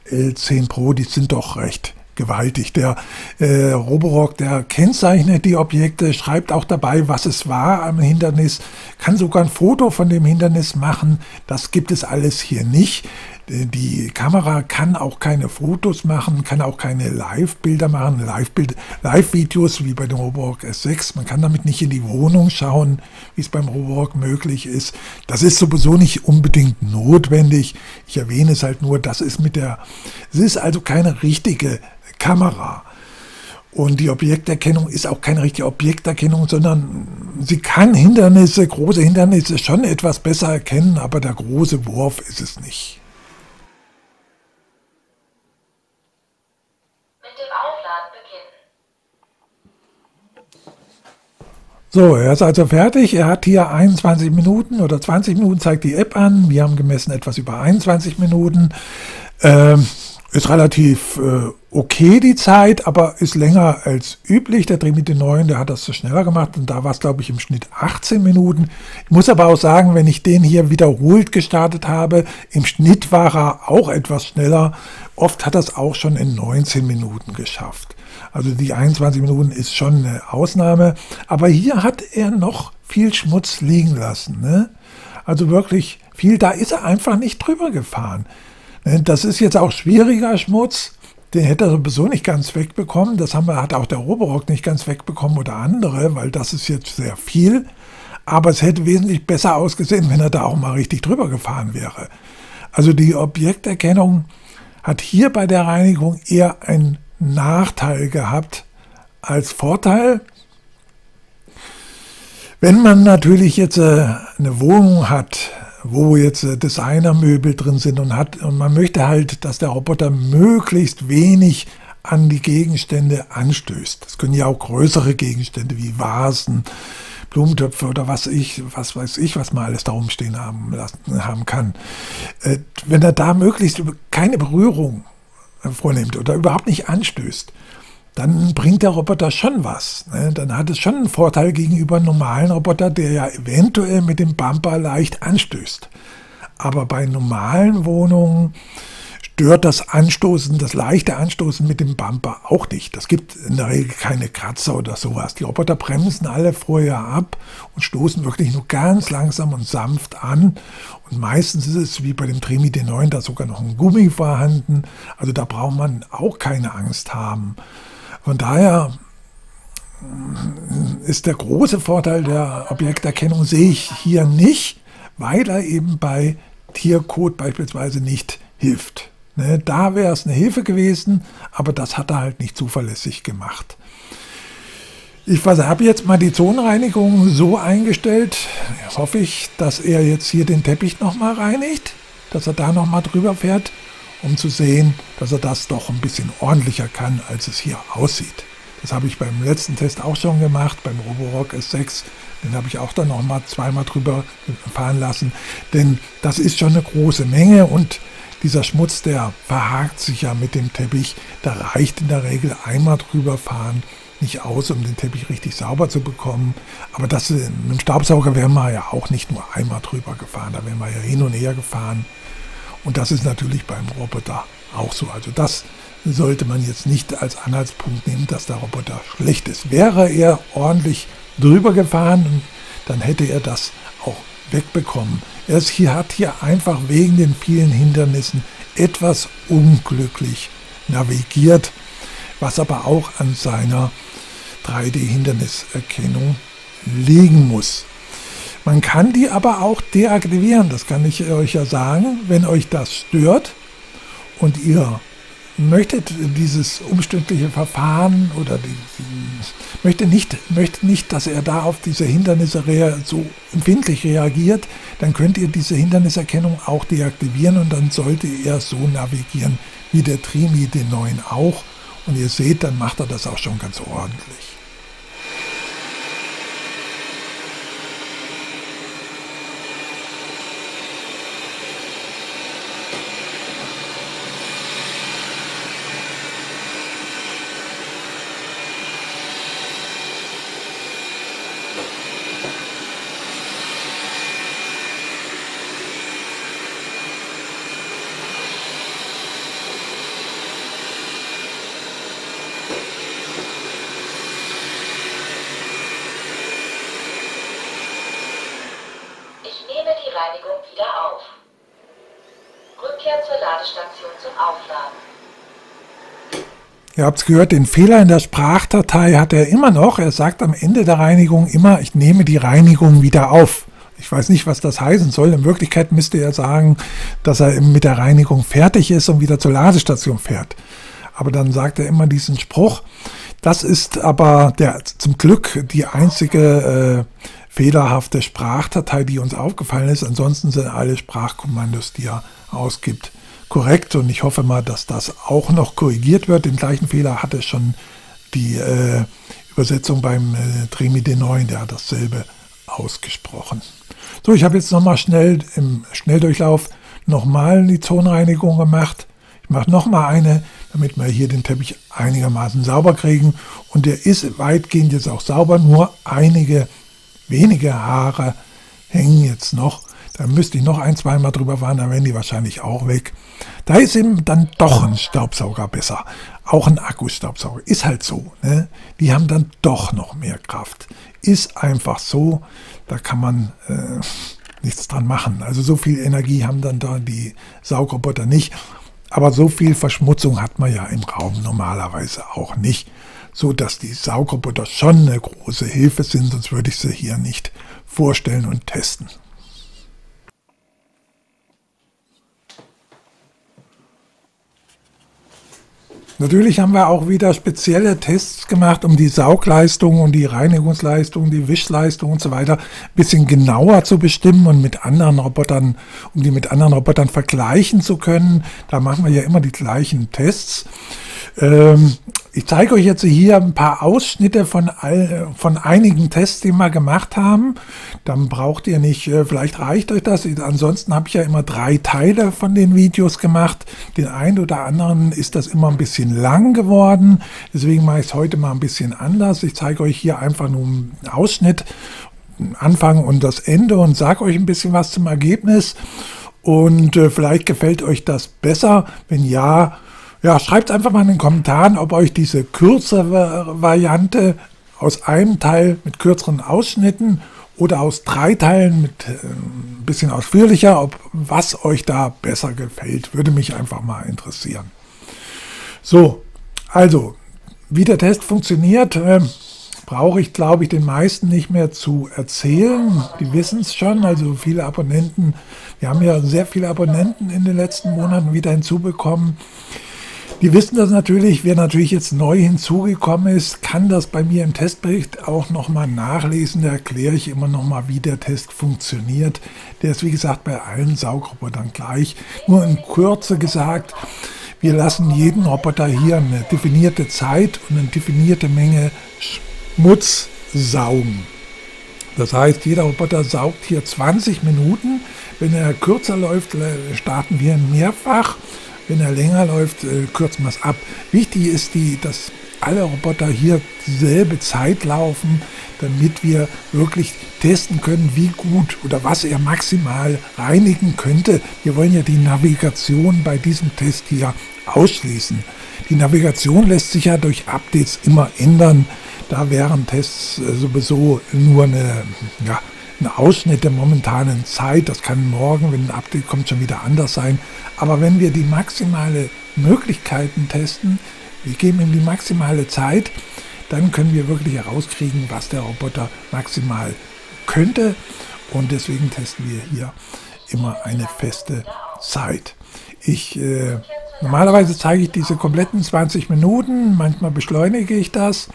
L10 Pro. Die sind doch recht gewaltig. Der äh, Roborock, der kennzeichnet die Objekte, schreibt auch dabei, was es war am Hindernis, kann sogar ein Foto von dem Hindernis machen. Das gibt es alles hier nicht. Die Kamera kann auch keine Fotos machen, kann auch keine Live-Bilder machen, Live-Videos wie bei dem Roborock S6. Man kann damit nicht in die Wohnung schauen, wie es beim Roborock möglich ist. Das ist sowieso nicht unbedingt notwendig. Ich erwähne es halt nur, das ist mit der, es ist also keine richtige Kamera. Und die Objekterkennung ist auch keine richtige Objekterkennung, sondern sie kann Hindernisse, große Hindernisse schon etwas besser erkennen, aber der große Wurf ist es nicht. Mit dem Aufladen beginnen. So, er ist also fertig. Er hat hier 21 Minuten oder 20 Minuten, zeigt die App an. Wir haben gemessen etwas über 21 Minuten. Ähm, ist relativ äh, okay die Zeit, aber ist länger als üblich. Der Dreh mit den Neuen, der hat das so schneller gemacht und da war es, glaube ich, im Schnitt 18 Minuten. Ich muss aber auch sagen, wenn ich den hier wiederholt gestartet habe, im Schnitt war er auch etwas schneller. Oft hat er es auch schon in 19 Minuten geschafft. Also die 21 Minuten ist schon eine Ausnahme. Aber hier hat er noch viel Schmutz liegen lassen. Ne? Also wirklich viel, da ist er einfach nicht drüber gefahren. Ne, das ist jetzt auch schwieriger Schmutz. Den hätte er sowieso nicht ganz wegbekommen. Das haben wir, hat auch der Roborock nicht ganz wegbekommen oder andere, weil das ist jetzt sehr viel. Aber es hätte wesentlich besser ausgesehen, wenn er da auch mal richtig drüber gefahren wäre. Also die Objekterkennung hat hier bei der Reinigung eher einen Nachteil gehabt als Vorteil. Wenn man natürlich jetzt äh, eine Wohnung hat, wo jetzt äh, Designermöbel drin sind und hat und man möchte halt, dass der Roboter möglichst wenig an die Gegenstände anstößt. Das können ja auch größere Gegenstände wie Vasen, Blumentöpfe oder was ich, was weiß ich, was man alles da rumstehen haben, lassen, haben kann. Äh, wenn er da möglichst keine Berührung vornimmt oder überhaupt nicht anstößt, dann bringt der Roboter schon was. Ne? Dann hat es schon einen Vorteil gegenüber einem normalen Roboter, der ja eventuell mit dem Bumper leicht anstößt. Aber bei normalen Wohnungen stört das Anstoßen, das leichte Anstoßen mit dem Bumper auch nicht. Das gibt in der Regel keine Kratzer oder sowas. Die Roboter bremsen alle vorher ab und stoßen wirklich nur ganz langsam und sanft an. Und meistens ist es wie bei dem Tremi D9 da sogar noch ein Gummi vorhanden. Also da braucht man auch keine Angst haben. Von daher ist der große Vorteil der Objekterkennung sehe ich hier nicht, weil er eben bei Tiercode beispielsweise nicht hilft. Ne, da wäre es eine Hilfe gewesen, aber das hat er halt nicht zuverlässig gemacht. Ich habe jetzt mal die Zonenreinigung so eingestellt, hoffe ich, dass er jetzt hier den Teppich nochmal reinigt, dass er da nochmal drüber fährt, um zu sehen, dass er das doch ein bisschen ordentlicher kann, als es hier aussieht. Das habe ich beim letzten Test auch schon gemacht, beim Roborock S6. Den habe ich auch dann nochmal zweimal drüber fahren lassen. Denn das ist schon eine große Menge und dieser Schmutz, der verhakt sich ja mit dem Teppich. Da reicht in der Regel einmal drüber fahren nicht aus, um den Teppich richtig sauber zu bekommen. Aber das mit dem Staubsauger wären wir ja auch nicht nur einmal drüber gefahren, da wären wir ja hin und her gefahren. Und das ist natürlich beim Roboter auch so. Also das sollte man jetzt nicht als Anhaltspunkt nehmen, dass der Roboter schlecht ist. Wäre er ordentlich drüber gefahren, dann hätte er das auch wegbekommen. Hier, hat hier einfach wegen den vielen Hindernissen etwas unglücklich navigiert, was aber auch an seiner 3D-Hinderniserkennung liegen muss. Man kann die aber auch deaktivieren, das kann ich euch ja sagen, wenn euch das stört und ihr möchtet dieses umständliche Verfahren oder die, die, möchte, nicht, möchte nicht, dass er da auf diese Hindernisse so empfindlich reagiert, dann könnt ihr diese Hinderniserkennung auch deaktivieren und dann sollte er so navigieren wie der Trimi den neuen auch. Und ihr seht, dann macht er das auch schon ganz ordentlich. Reinigung wieder auf. Rückkehr zur Ladestation zum Aufladen. Ihr habt es gehört, den Fehler in der Sprachdatei hat er immer noch. Er sagt am Ende der Reinigung immer, ich nehme die Reinigung wieder auf. Ich weiß nicht, was das heißen soll. In Wirklichkeit müsste er sagen, dass er mit der Reinigung fertig ist und wieder zur Ladestation fährt. Aber dann sagt er immer diesen Spruch. Das ist aber der, zum Glück die einzige äh, fehlerhafte Sprachdatei, die uns aufgefallen ist. Ansonsten sind alle Sprachkommandos, die er ausgibt, korrekt und ich hoffe mal, dass das auch noch korrigiert wird. Den gleichen Fehler hatte schon die äh, Übersetzung beim äh, Tremi D9, der hat dasselbe ausgesprochen. So, ich habe jetzt nochmal schnell im Schnelldurchlauf nochmal die Zonenreinigung gemacht. Ich mache nochmal eine, damit wir hier den Teppich einigermaßen sauber kriegen. Und der ist weitgehend jetzt auch sauber, nur einige wenige Haare hängen jetzt noch. Da müsste ich noch ein, zweimal drüber fahren, dann wären die wahrscheinlich auch weg. Da ist eben dann doch ein Staubsauger besser. Auch ein Akkustaubsauger. Ist halt so. Ne? Die haben dann doch noch mehr Kraft. Ist einfach so. Da kann man äh, nichts dran machen. Also so viel Energie haben dann da die Saugroboter nicht. Aber so viel Verschmutzung hat man ja im Raum normalerweise auch nicht so dass die Saugroboter schon eine große Hilfe sind, sonst würde ich sie hier nicht vorstellen und testen. Natürlich haben wir auch wieder spezielle Tests gemacht, um die Saugleistung und die Reinigungsleistung, die Wischleistung und so weiter ein bisschen genauer zu bestimmen und mit anderen Robotern, um die mit anderen Robotern vergleichen zu können. Da machen wir ja immer die gleichen Tests. Ähm, ich zeige euch jetzt hier ein paar Ausschnitte von, all, von einigen Tests, die wir gemacht haben. Dann braucht ihr nicht, äh, vielleicht reicht euch das. Ansonsten habe ich ja immer drei Teile von den Videos gemacht. Den einen oder anderen ist das immer ein bisschen lang geworden. Deswegen mache ich es heute mal ein bisschen anders. Ich zeige euch hier einfach nur einen Ausschnitt, Anfang und das Ende und sage euch ein bisschen was zum Ergebnis. Und äh, vielleicht gefällt euch das besser. Wenn ja, ja, schreibt einfach mal in den Kommentaren, ob euch diese kürzere Variante aus einem Teil mit kürzeren Ausschnitten oder aus drei Teilen mit äh, ein bisschen ausführlicher, ob was euch da besser gefällt, würde mich einfach mal interessieren. So, also, wie der Test funktioniert, äh, brauche ich, glaube ich, den meisten nicht mehr zu erzählen. Die wissen es schon, also viele Abonnenten. Wir haben ja sehr viele Abonnenten in den letzten Monaten wieder hinzubekommen. Die wissen das natürlich, wer natürlich jetzt neu hinzugekommen ist, kann das bei mir im Testbericht auch nochmal nachlesen. Da erkläre ich immer nochmal, wie der Test funktioniert. Der ist wie gesagt bei allen Saugrobotern gleich. Nur in Kürze gesagt, wir lassen jeden Roboter hier eine definierte Zeit und eine definierte Menge Schmutz saugen. Das heißt, jeder Roboter saugt hier 20 Minuten. Wenn er kürzer läuft, starten wir mehrfach. Wenn er länger läuft, äh, kürzen wir es ab. Wichtig ist, die, dass alle Roboter hier dieselbe Zeit laufen, damit wir wirklich testen können, wie gut oder was er maximal reinigen könnte. Wir wollen ja die Navigation bei diesem Test hier ausschließen. Die Navigation lässt sich ja durch Updates immer ändern. Da wären Tests äh, sowieso nur eine, ja, ein Ausschnitt der momentanen Zeit. Das kann morgen, wenn ein Update kommt, schon wieder anders sein. Aber wenn wir die maximale Möglichkeiten testen, wir geben ihm die maximale Zeit, dann können wir wirklich herauskriegen, was der Roboter maximal könnte. Und deswegen testen wir hier immer eine feste Zeit. Ich äh, normalerweise zeige ich diese kompletten 20 Minuten, manchmal beschleunige ich das.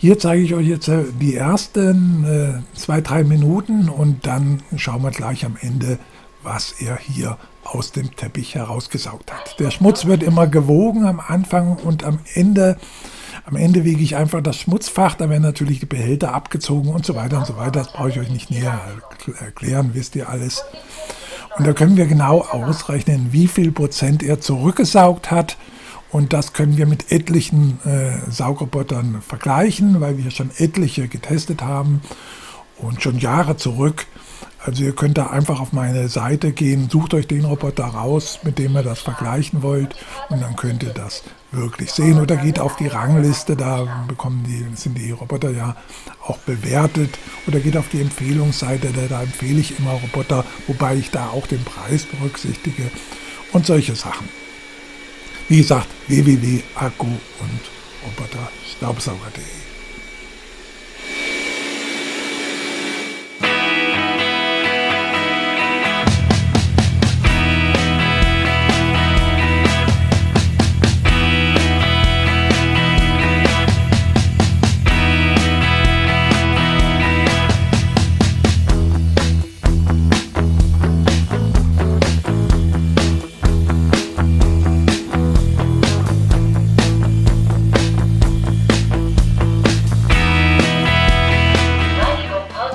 Hier zeige ich euch jetzt äh, die ersten äh, zwei, drei Minuten und dann schauen wir gleich am Ende, was er hier aus dem Teppich herausgesaugt hat. Der Schmutz wird immer gewogen am Anfang und am Ende. Am Ende wiege ich einfach das Schmutzfach, da werden natürlich die Behälter abgezogen und so weiter und so weiter. Das brauche ich euch nicht näher erklären, wisst ihr alles. Und da können wir genau ausrechnen, wie viel Prozent er zurückgesaugt hat und das können wir mit etlichen äh, Saugrobotern vergleichen, weil wir schon etliche getestet haben und schon Jahre zurück. Also ihr könnt da einfach auf meine Seite gehen, sucht euch den Roboter raus, mit dem ihr das vergleichen wollt und dann könnt ihr das wirklich sehen. Oder geht auf die Rangliste, da bekommen die, sind die Roboter ja auch bewertet. Oder geht auf die Empfehlungsseite, da, da empfehle ich immer Roboter, wobei ich da auch den Preis berücksichtige und solche Sachen. Wie gesagt, www.akku und Roboter-Staubsauger.de.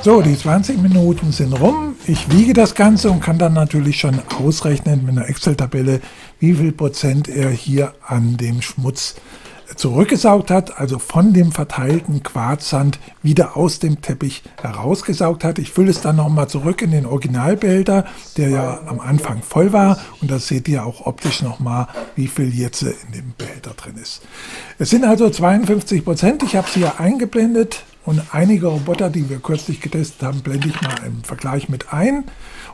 So, die 20 Minuten sind rum. Ich wiege das Ganze und kann dann natürlich schon ausrechnen mit einer Excel-Tabelle, wie viel Prozent er hier an dem Schmutz zurückgesaugt hat, also von dem verteilten Quarzsand wieder aus dem Teppich herausgesaugt hat. Ich fülle es dann nochmal zurück in den Originalbehälter, der ja am Anfang voll war. Und da seht ihr auch optisch nochmal, wie viel jetzt in dem Behälter drin ist. Es sind also 52 Prozent. Ich habe sie hier eingeblendet und einige Roboter, die wir kürzlich getestet haben, blende ich mal im Vergleich mit ein.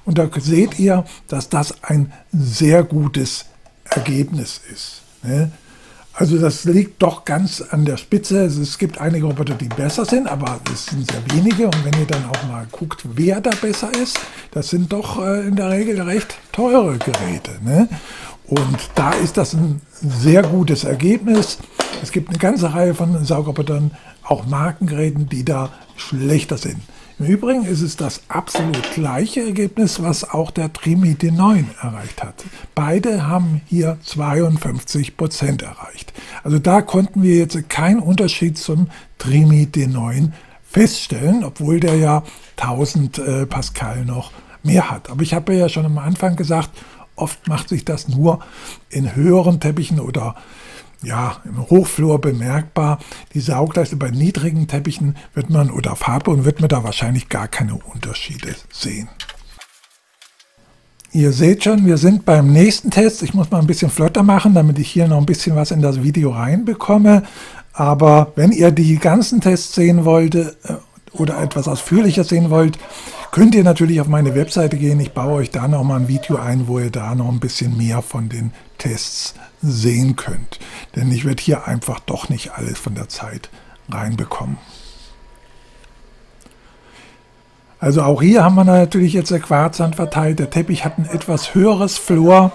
Und da seht ihr, dass das ein sehr gutes Ergebnis ist. Ne? Also das liegt doch ganz an der Spitze. Es gibt einige Roboter, die besser sind, aber es sind sehr wenige. Und wenn ihr dann auch mal guckt, wer da besser ist, das sind doch äh, in der Regel recht teure Geräte. Ne? Und da ist das ein sehr gutes Ergebnis. Es gibt eine ganze Reihe von Saugrobotern, auch Markengeräten, die da schlechter sind. Im Übrigen ist es das absolut gleiche Ergebnis, was auch der Trimi D9 erreicht hat. Beide haben hier 52 Prozent erreicht. Also da konnten wir jetzt keinen Unterschied zum Trimi D9 feststellen, obwohl der ja 1000 äh, Pascal noch mehr hat. Aber ich habe ja schon am Anfang gesagt, oft macht sich das nur in höheren Teppichen oder ja, im Hochflur bemerkbar. Die Saugleiste bei niedrigen Teppichen wird man oder Farbboden wird man da wahrscheinlich gar keine Unterschiede sehen. Ihr seht schon, wir sind beim nächsten Test. Ich muss mal ein bisschen flotter machen, damit ich hier noch ein bisschen was in das Video reinbekomme. Aber wenn ihr die ganzen Tests sehen wollt äh, oder etwas ausführlicher sehen wollt, könnt ihr natürlich auf meine Webseite gehen. Ich baue euch da noch mal ein Video ein, wo ihr da noch ein bisschen mehr von den Tests sehen könnt. Denn ich werde hier einfach doch nicht alles von der Zeit reinbekommen. Also auch hier haben wir natürlich jetzt der Quarzsand verteilt. Der Teppich hat ein etwas höheres Flor.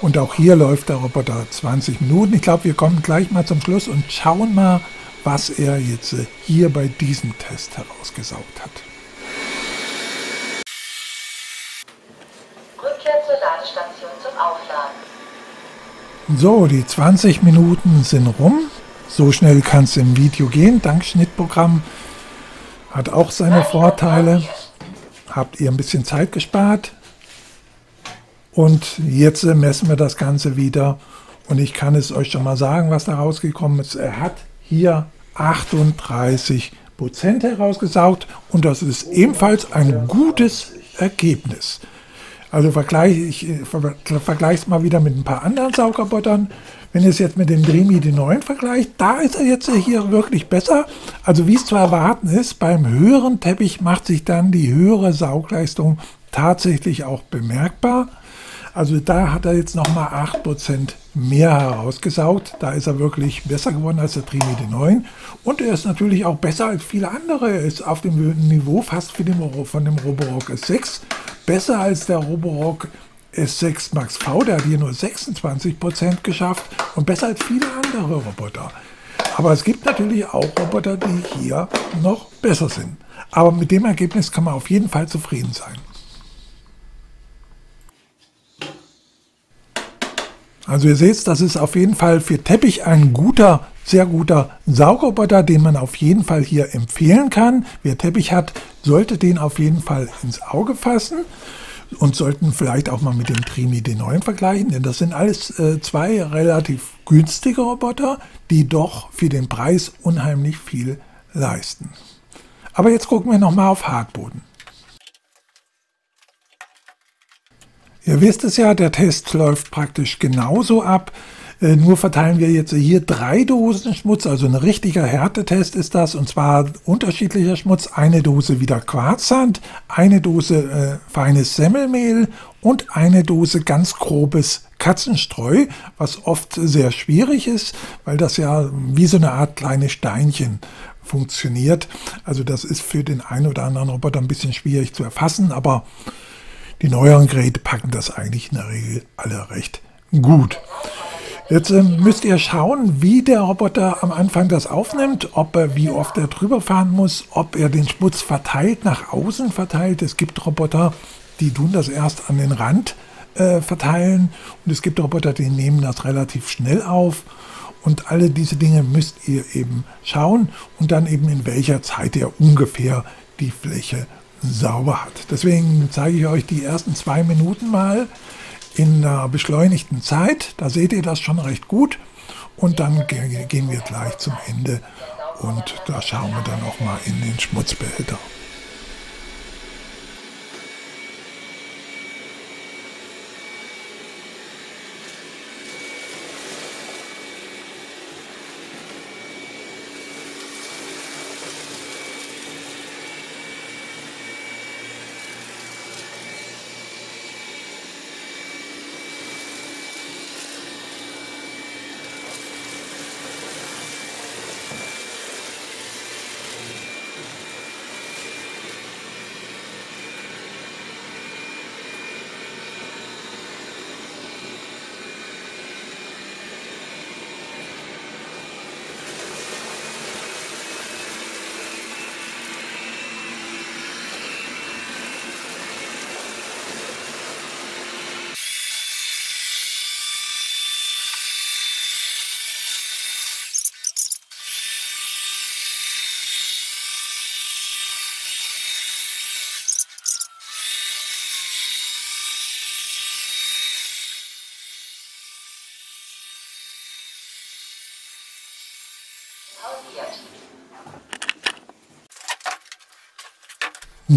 Und auch hier läuft der Roboter 20 Minuten. Ich glaube, wir kommen gleich mal zum Schluss und schauen mal, was er jetzt hier bei diesem Test herausgesaugt hat. Rückkehr zur Ladestation zum Aufladen. So, die 20 Minuten sind rum. So schnell kann es im Video gehen, dank Schnittprogramm. Hat auch seine Vorteile. Habt ihr ein bisschen Zeit gespart. Und jetzt messen wir das Ganze wieder. Und ich kann es euch schon mal sagen, was da rausgekommen ist. Er hat hier 38 Prozent herausgesaugt. Und das ist ebenfalls ein gutes Ergebnis. Also vergleiche ich vergleiche es mal wieder mit ein paar anderen Saugrobotern. Wenn ihr es jetzt mit dem Dreamy D9 vergleicht, da ist er jetzt hier wirklich besser. Also wie es zu erwarten ist, beim höheren Teppich macht sich dann die höhere Saugleistung tatsächlich auch bemerkbar. Also da hat er jetzt nochmal 8% mehr herausgesaugt. Da ist er wirklich besser geworden als der Dreamy D9. Und er ist natürlich auch besser als viele andere. Er ist auf dem Niveau fast wie dem, von dem Roborock S6 besser als der Roborock S6 Max V, der hat hier nur 26% geschafft und besser als viele andere Roboter. Aber es gibt natürlich auch Roboter, die hier noch besser sind. Aber mit dem Ergebnis kann man auf jeden Fall zufrieden sein. Also ihr seht, das ist auf jeden Fall für Teppich ein guter, sehr guter Saugroboter, den man auf jeden Fall hier empfehlen kann. Wer Teppich hat, sollte den auf jeden Fall ins Auge fassen und sollten vielleicht auch mal mit dem Trimi D9 vergleichen, denn das sind alles äh, zwei relativ günstige Roboter, die doch für den Preis unheimlich viel leisten. Aber jetzt gucken wir nochmal auf Hartboden. Ihr wisst es ja, der Test läuft praktisch genauso ab. Äh, nur verteilen wir jetzt hier drei Dosen Schmutz, also ein richtiger Härtetest ist das, und zwar unterschiedlicher Schmutz. Eine Dose wieder Quarzsand, eine Dose äh, feines Semmelmehl und eine Dose ganz grobes Katzenstreu, was oft sehr schwierig ist, weil das ja wie so eine Art kleine Steinchen funktioniert. Also das ist für den einen oder anderen Roboter ein bisschen schwierig zu erfassen, aber die neueren Geräte packen das eigentlich in der Regel alle recht gut. Jetzt äh, müsst ihr schauen, wie der Roboter am Anfang das aufnimmt, ob er, wie oft er drüber fahren muss, ob er den Schmutz verteilt, nach außen verteilt. Es gibt Roboter, die tun das erst an den Rand äh, verteilen und es gibt Roboter, die nehmen das relativ schnell auf. Und alle diese Dinge müsst ihr eben schauen und dann eben in welcher Zeit er ungefähr die Fläche sauber hat. Deswegen zeige ich euch die ersten zwei Minuten mal in einer beschleunigten Zeit. Da seht ihr das schon recht gut. Und dann gehen wir gleich zum Ende und da schauen wir dann noch mal in den Schmutzbehälter.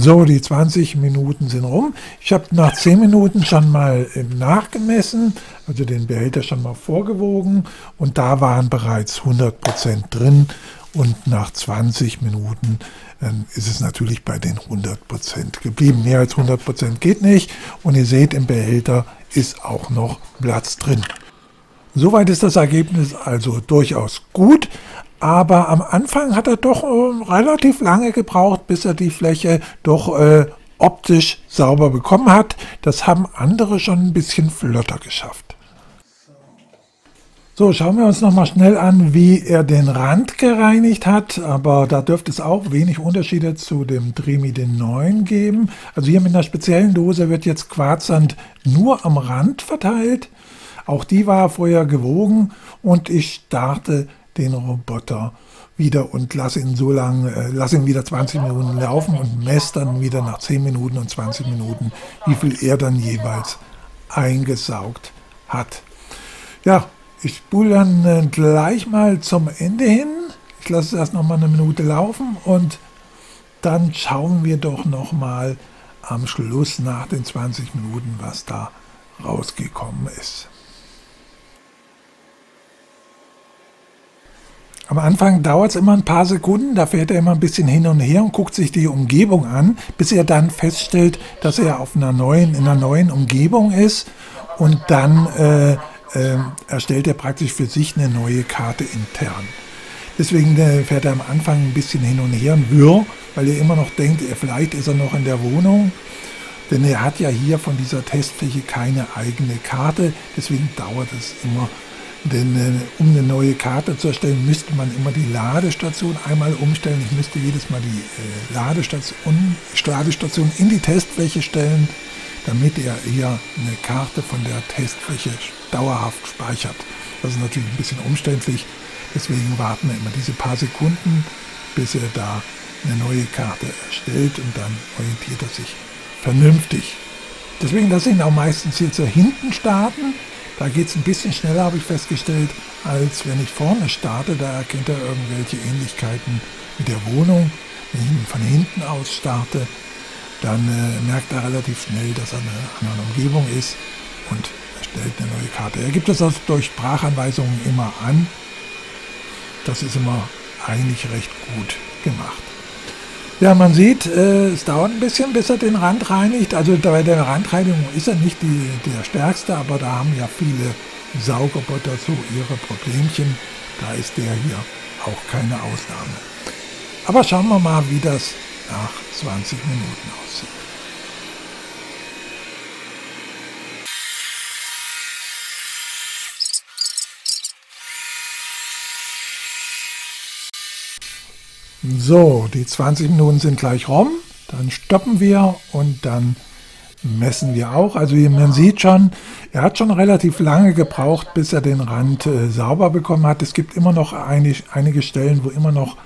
So, die 20 Minuten sind rum. Ich habe nach 10 Minuten schon mal äh, nachgemessen, also den Behälter schon mal vorgewogen und da waren bereits 100% drin und nach 20 Minuten äh, ist es natürlich bei den 100% geblieben. Mehr als 100% geht nicht und ihr seht, im Behälter ist auch noch Platz drin. Soweit ist das Ergebnis also durchaus gut, aber am Anfang hat er doch äh, relativ lange gebraucht, bis er die Fläche doch äh, optisch sauber bekommen hat. Das haben andere schon ein bisschen flotter geschafft. So, schauen wir uns nochmal schnell an, wie er den Rand gereinigt hat. Aber da dürfte es auch wenig Unterschiede zu dem Dremiden 9 geben. Also hier mit einer speziellen Dose wird jetzt Quarzsand nur am Rand verteilt. Auch die war vorher gewogen und ich starte den Roboter wieder und lasse ihn so lange, äh, lasse ihn wieder 20 Minuten laufen und messe dann wieder nach 10 Minuten und 20 Minuten, wie viel er dann jeweils eingesaugt hat. Ja, ich spule dann äh, gleich mal zum Ende hin. Ich lasse es erst noch mal eine Minute laufen und dann schauen wir doch noch mal am Schluss nach den 20 Minuten, was da rausgekommen ist. Am Anfang dauert es immer ein paar Sekunden, da fährt er immer ein bisschen hin und her und guckt sich die Umgebung an, bis er dann feststellt, dass er auf einer neuen, in einer neuen Umgebung ist und dann äh, äh, erstellt er praktisch für sich eine neue Karte intern. Deswegen äh, fährt er am Anfang ein bisschen hin und her und wirr, weil er immer noch denkt, er, vielleicht ist er noch in der Wohnung. Denn er hat ja hier von dieser Testfläche keine eigene Karte, deswegen dauert es immer denn äh, um eine neue Karte zu erstellen, müsste man immer die Ladestation einmal umstellen. Ich müsste jedes Mal die äh, Ladestation, Ladestation in die Testfläche stellen, damit er hier eine Karte von der Testfläche dauerhaft speichert. Das ist natürlich ein bisschen umständlich. Deswegen warten wir immer diese paar Sekunden, bis er da eine neue Karte erstellt und dann orientiert er sich vernünftig. Deswegen lasse ich ihn auch meistens hier zu hinten starten da geht es ein bisschen schneller, habe ich festgestellt, als wenn ich vorne starte. Da erkennt er irgendwelche Ähnlichkeiten mit der Wohnung. Wenn ich von hinten aus starte, dann äh, merkt er relativ schnell, dass er in einer anderen Umgebung ist und erstellt eine neue Karte. Er gibt das also durch Sprachanweisungen immer an. Das ist immer eigentlich recht gut gemacht. Ja, man sieht, äh, es dauert ein bisschen, bis er den Rand reinigt. Also bei der Randreinigung ist er nicht die, der stärkste, aber da haben ja viele Saugroboter so ihre Problemchen. Da ist der hier auch keine Ausnahme. Aber schauen wir mal, wie das nach 20 Minuten aussieht. So, die 20 Minuten sind gleich rum. Dann stoppen wir und dann messen wir auch. Also man sieht schon, er hat schon relativ lange gebraucht, bis er den Rand äh, sauber bekommen hat. Es gibt immer noch einig, einige Stellen, wo immer noch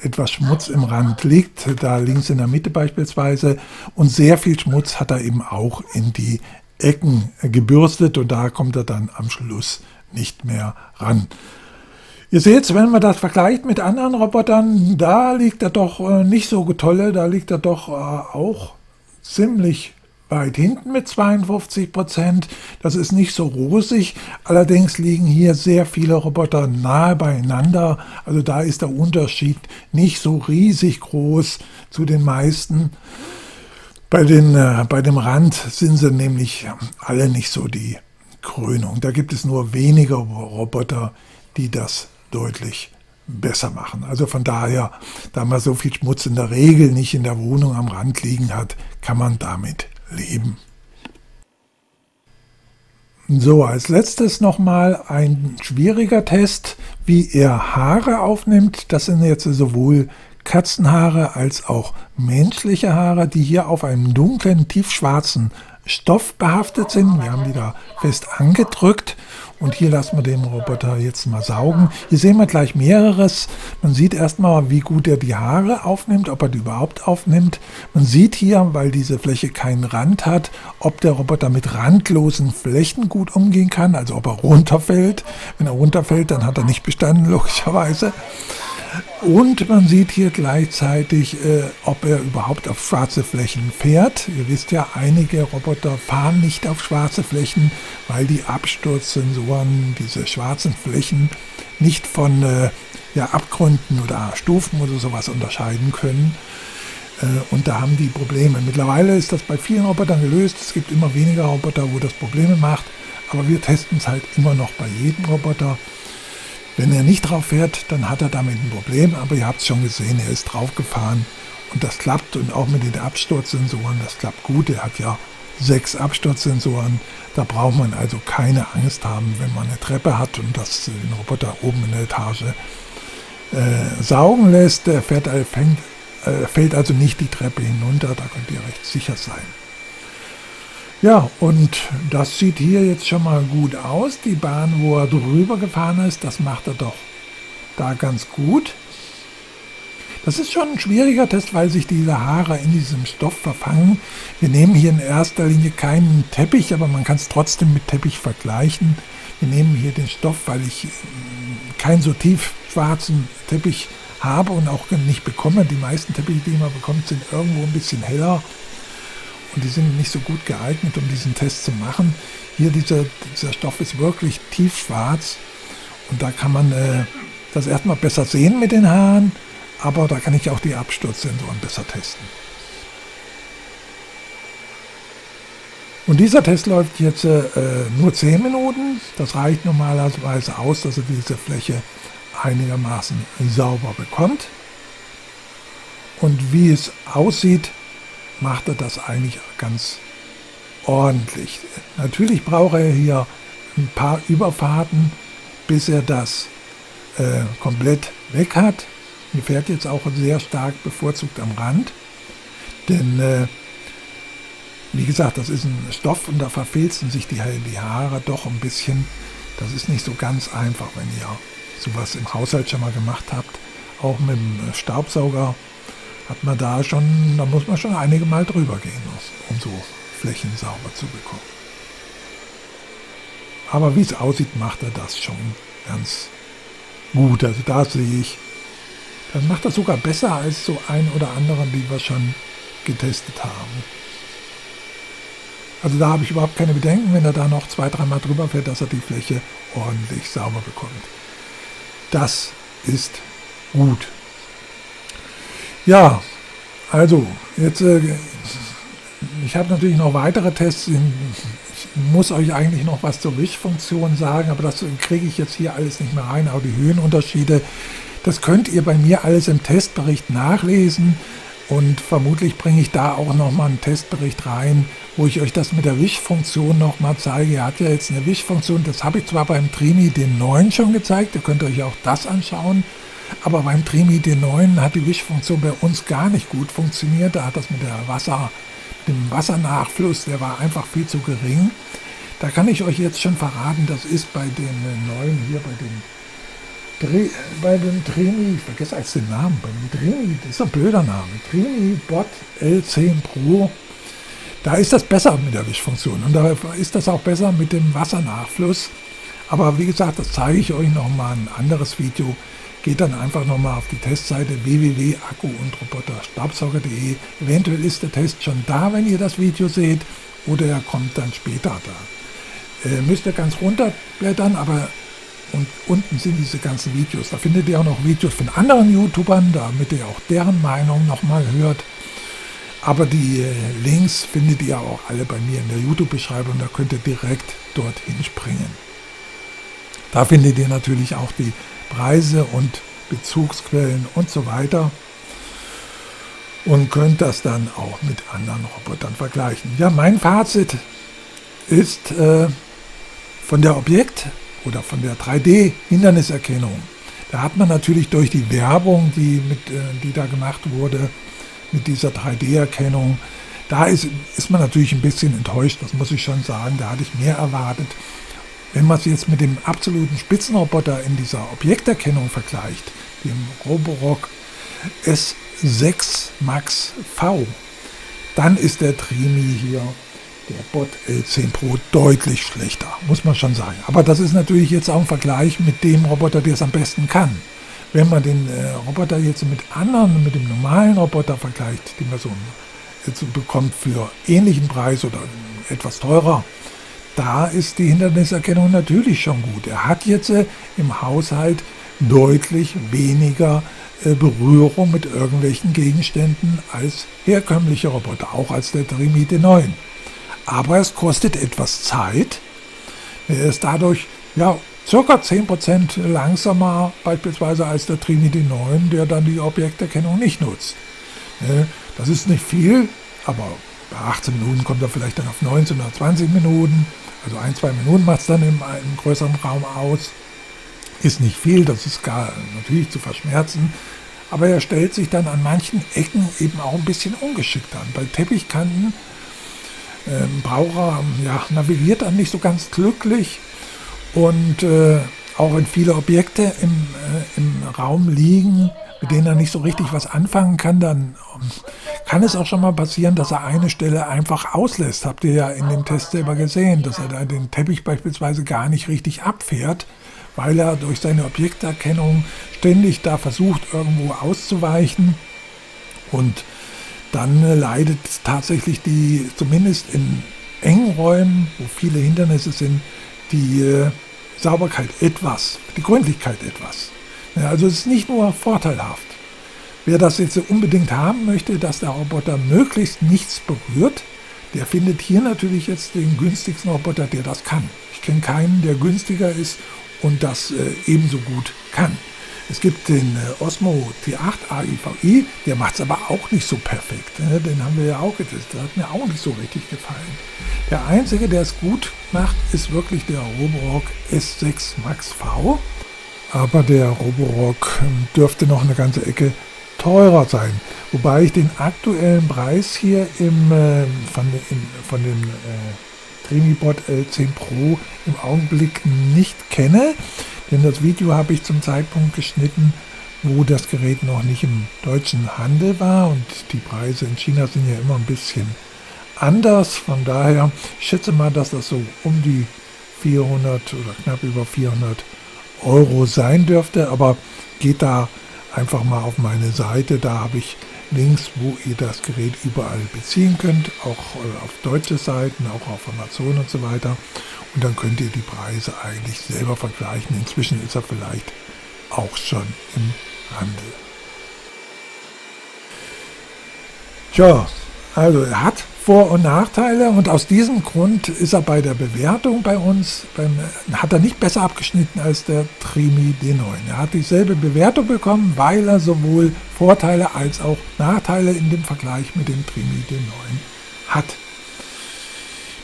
etwas Schmutz im Rand liegt, da links in der Mitte beispielsweise. Und sehr viel Schmutz hat er eben auch in die Ecken gebürstet und da kommt er dann am Schluss nicht mehr ran. Ihr seht, wenn man das vergleicht mit anderen Robotern, da liegt er doch äh, nicht so tolle, da liegt er doch äh, auch ziemlich weit hinten mit 52 Prozent. Das ist nicht so rosig. Allerdings liegen hier sehr viele Roboter nahe beieinander. Also da ist der Unterschied nicht so riesig groß zu den meisten. Bei, den, äh, bei dem Rand sind sie nämlich alle nicht so die Krönung. Da gibt es nur wenige Roboter, die das deutlich besser machen. Also von daher, da man so viel Schmutz in der Regel nicht in der Wohnung am Rand liegen hat, kann man damit leben. So, als letztes nochmal ein schwieriger Test, wie er Haare aufnimmt. Das sind jetzt sowohl Katzenhaare als auch menschliche Haare, die hier auf einem dunklen, tiefschwarzen Stoff behaftet sind. Wir haben die da fest angedrückt und hier lassen wir den Roboter jetzt mal saugen. Hier sehen wir gleich mehreres. Man sieht erstmal, wie gut er die Haare aufnimmt, ob er die überhaupt aufnimmt. Man sieht hier, weil diese Fläche keinen Rand hat, ob der Roboter mit randlosen Flächen gut umgehen kann, also ob er runterfällt. Wenn er runterfällt, dann hat er nicht bestanden, [laughs] logischerweise. Und man sieht hier gleichzeitig, äh, ob er überhaupt auf schwarze Flächen fährt. Ihr wisst ja, einige Roboter fahren nicht auf schwarze Flächen, weil die Absturzsensoren diese schwarzen Flächen nicht von äh, ja, Abgründen oder Stufen oder sowas unterscheiden können. Äh, und da haben die Probleme. Mittlerweile ist das bei vielen Robotern gelöst. Es gibt immer weniger Roboter, wo das Probleme macht. Aber wir testen es halt immer noch bei jedem Roboter. Wenn er nicht drauf fährt, dann hat er damit ein Problem. Aber ihr habt es schon gesehen, er ist draufgefahren. Und das klappt. Und auch mit den Absturzsensoren, das klappt gut. Er hat ja sechs Absturzsensoren. Da braucht man also keine Angst haben, wenn man eine Treppe hat und das den Roboter oben in der Etage äh, saugen lässt. Der fährt, fängt, äh, fällt also nicht die Treppe hinunter, da könnt ihr recht sicher sein. Ja, und das sieht hier jetzt schon mal gut aus. Die Bahn, wo er drüber gefahren ist, das macht er doch da ganz gut. Das ist schon ein schwieriger Test, weil sich diese Haare in diesem Stoff verfangen. Wir nehmen hier in erster Linie keinen Teppich, aber man kann es trotzdem mit Teppich vergleichen. Wir nehmen hier den Stoff, weil ich keinen so tief schwarzen Teppich habe und auch nicht bekomme. Die meisten Teppiche, die man bekommt, sind irgendwo ein bisschen heller und die sind nicht so gut geeignet, um diesen Test zu machen. Hier dieser, dieser Stoff ist wirklich tiefschwarz und da kann man äh, das erstmal besser sehen mit den Haaren, aber da kann ich auch die Absturzsensoren besser testen. Und dieser Test läuft jetzt äh, nur 10 Minuten. Das reicht normalerweise aus, dass er diese Fläche einigermaßen sauber bekommt. Und wie es aussieht, macht er das eigentlich ganz ordentlich. Natürlich braucht er hier ein paar Überfahrten, bis er das äh, komplett weg hat. Er fährt jetzt auch sehr stark bevorzugt am Rand, denn äh, wie gesagt, das ist ein Stoff und da verfilzen sich die, die Haare doch ein bisschen. Das ist nicht so ganz einfach, wenn ihr sowas im Haushalt schon mal gemacht habt. Auch mit dem Staubsauger hat man da schon, da muss man schon einige Mal drüber gehen, um so Flächen sauber zu bekommen. Aber wie es aussieht, macht er das schon ganz gut. Also da sehe ich, das macht er sogar besser als so ein oder anderen, die wir schon getestet haben. Also da habe ich überhaupt keine Bedenken, wenn er da noch zwei, dreimal drüber fährt, dass er die Fläche ordentlich sauber bekommt. Das ist gut. Ja, also jetzt, äh, ich habe natürlich noch weitere Tests. Ich muss euch eigentlich noch was zur Wischfunktion sagen, aber das kriege ich jetzt hier alles nicht mehr rein. Aber die Höhenunterschiede, das könnt ihr bei mir alles im Testbericht nachlesen. Und vermutlich bringe ich da auch nochmal einen Testbericht rein, wo ich euch das mit der Wischfunktion nochmal zeige. Er hat ja jetzt eine Wischfunktion, das habe ich zwar beim Trimi den 9 schon gezeigt, ihr könnt euch auch das anschauen, aber beim Trimi den 9 hat die Wischfunktion bei uns gar nicht gut funktioniert. Da hat das mit der Wasser, dem Wassernachfluss, der war einfach viel zu gering. Da kann ich euch jetzt schon verraten, das ist bei den neuen hier, bei den bei dem Trini, ich vergesse als den Namen, beim Trini, das ist ein blöder Name, Trini Bot L10 Pro, da ist das besser mit der Wischfunktion und da ist das auch besser mit dem Wassernachfluss. Aber wie gesagt, das zeige ich euch nochmal ein anderes Video. Geht dann einfach nochmal auf die Testseite www.akku und Roboter-Staubsauger.de. Eventuell ist der Test schon da, wenn ihr das Video seht, oder er kommt dann später da. Äh, müsst ihr ganz runterblättern, aber und unten sind diese ganzen Videos. Da findet ihr auch noch Videos von anderen YouTubern, damit ihr auch deren Meinung nochmal hört. Aber die äh, Links findet ihr auch alle bei mir in der YouTube-Beschreibung. Da könnt ihr direkt dorthin springen. Da findet ihr natürlich auch die Preise und Bezugsquellen und so weiter. Und könnt das dann auch mit anderen Robotern vergleichen. Ja, mein Fazit ist äh, von der Objekt- oder von der 3D-Hinderniserkennung. Da hat man natürlich durch die Werbung, die, mit, äh, die da gemacht wurde, mit dieser 3D-Erkennung, da ist, ist man natürlich ein bisschen enttäuscht, das muss ich schon sagen. Da hatte ich mehr erwartet. Wenn man es jetzt mit dem absoluten Spitzenroboter in dieser Objekterkennung vergleicht, dem Roborock S6 Max V, dann ist der Trimi hier der Bot L10 Pro deutlich schlechter, muss man schon sagen. Aber das ist natürlich jetzt auch ein Vergleich mit dem Roboter, der es am besten kann. Wenn man den äh, Roboter jetzt mit anderen, mit dem normalen Roboter vergleicht, den man so jetzt bekommt für ähnlichen Preis oder etwas teurer, da ist die Hinderniserkennung natürlich schon gut. Er hat jetzt äh, im Haushalt deutlich weniger äh, Berührung mit irgendwelchen Gegenständen als herkömmliche Roboter, auch als der Trimite 9. Aber es kostet etwas Zeit. Er ist dadurch ja, circa 10% langsamer beispielsweise als der Trinity 9, der dann die Objekterkennung nicht nutzt. Das ist nicht viel, aber bei 18 Minuten kommt er vielleicht dann auf 19 oder 20 Minuten. Also ein, zwei Minuten macht es dann im, im größeren Raum aus. Ist nicht viel, das ist gar natürlich zu verschmerzen. Aber er stellt sich dann an manchen Ecken eben auch ein bisschen ungeschickt an. Bei Teppichkanten ähm, Braucher ja, navigiert dann nicht so ganz glücklich und äh, auch wenn viele Objekte im, äh, im Raum liegen, mit denen er nicht so richtig was anfangen kann, dann ähm, kann es auch schon mal passieren, dass er eine Stelle einfach auslässt. Habt ihr ja in dem Test selber gesehen, dass er da den Teppich beispielsweise gar nicht richtig abfährt, weil er durch seine Objekterkennung ständig da versucht, irgendwo auszuweichen. Und dann äh, leidet tatsächlich die, zumindest in engen Räumen, wo viele Hindernisse sind, die äh, Sauberkeit etwas, die Gründlichkeit etwas. Ja, also es ist nicht nur vorteilhaft. Wer das jetzt unbedingt haben möchte, dass der Roboter möglichst nichts berührt, der findet hier natürlich jetzt den günstigsten Roboter, der das kann. Ich kenne keinen, der günstiger ist und das äh, ebenso gut kann. Es gibt den äh, Osmo T8 AIVI, der macht es aber auch nicht so perfekt. Ne? Den haben wir ja auch getestet, der hat mir auch nicht so richtig gefallen. Der einzige, der es gut macht, ist wirklich der Roborock S6 Max V. Aber der Roborock dürfte noch eine ganze Ecke teurer sein. Wobei ich den aktuellen Preis hier im, äh, von, im, von dem äh, Trinibot L10 Pro im Augenblick nicht kenne. Denn das Video habe ich zum Zeitpunkt geschnitten, wo das Gerät noch nicht im deutschen Handel war und die Preise in China sind ja immer ein bisschen anders. Von daher schätze mal, dass das so um die 400 oder knapp über 400 Euro sein dürfte. Aber geht da einfach mal auf meine Seite. Da habe ich Links, wo ihr das Gerät überall beziehen könnt, auch äh, auf deutsche Seiten, auch auf Amazon und so weiter. Und dann könnt ihr die Preise eigentlich selber vergleichen. Inzwischen ist er vielleicht auch schon im Handel. Tja, also er hat vor- und Nachteile und aus diesem Grund ist er bei der Bewertung bei uns, beim, hat er nicht besser abgeschnitten als der Trimi D9. Er hat dieselbe Bewertung bekommen, weil er sowohl Vorteile als auch Nachteile in dem Vergleich mit dem Trimi D9 hat.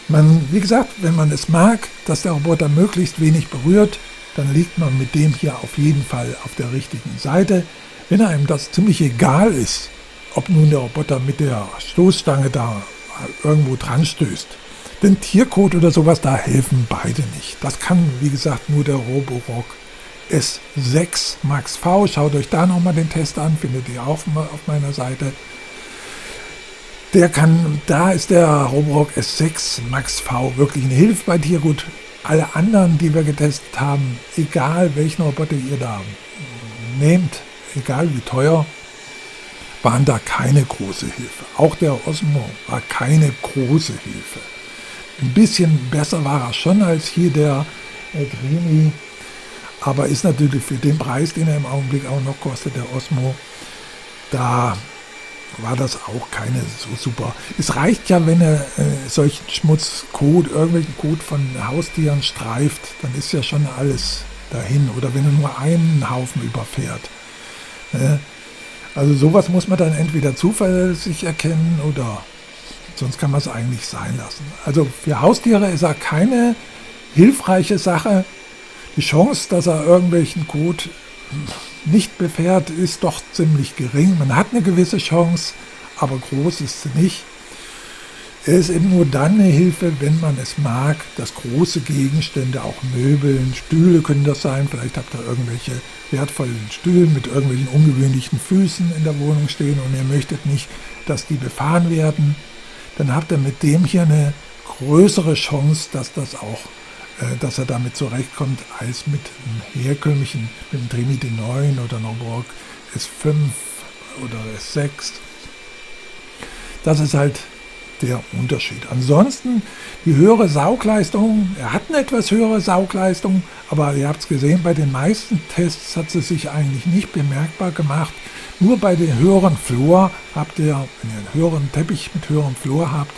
Man, wie gesagt, wenn man es mag, dass der Roboter möglichst wenig berührt, dann liegt man mit dem hier auf jeden Fall auf der richtigen Seite. Wenn einem das ziemlich egal ist, ob nun der Roboter mit der Stoßstange da irgendwo dran stößt, denn Tiercode oder sowas, da helfen beide nicht. Das kann, wie gesagt, nur der Roborock S6 Max V. Schaut euch da nochmal den Test an, findet ihr auch auf meiner Seite. Der kann, da ist der Roborock S6 Max V wirklich eine Hilfe bei Tiergut. Alle anderen, die wir getestet haben, egal welchen Roboter ihr da nehmt, egal wie teuer, waren da keine große Hilfe. Auch der Osmo war keine große Hilfe. Ein bisschen besser war er schon als hier der Grimi, aber ist natürlich für den Preis, den er im Augenblick auch noch kostet, der Osmo, da war das auch keine so super. Es reicht ja, wenn er äh, solchen Schmutzcode, irgendwelchen Code von Haustieren streift, dann ist ja schon alles dahin. Oder wenn er nur einen Haufen überfährt. Äh, also sowas muss man dann entweder zuverlässig erkennen oder sonst kann man es eigentlich sein lassen. Also für Haustiere ist er keine hilfreiche Sache. Die Chance, dass er irgendwelchen Code nicht befährt, ist doch ziemlich gering. Man hat eine gewisse Chance, aber groß ist sie nicht. Er ist eben nur dann eine Hilfe, wenn man es mag, dass große Gegenstände, auch Möbeln, Stühle können das sein, vielleicht habt ihr irgendwelche wertvollen Stühle mit irgendwelchen ungewöhnlichen Füßen in der Wohnung stehen und ihr möchtet nicht, dass die befahren werden, dann habt ihr mit dem hier eine größere Chance, dass das auch äh, dass er damit zurechtkommt, als mit einem herkömmlichen, mit dem Trinity 9 oder einem Borg S5 oder S6. Das ist halt der Unterschied. Ansonsten die höhere Saugleistung, er hat eine etwas höhere Saugleistung, aber ihr habt es gesehen, bei den meisten Tests hat sie sich eigentlich nicht bemerkbar gemacht. Nur bei den höheren Flur habt ihr, wenn ihr einen höheren Teppich mit höherem Flur habt,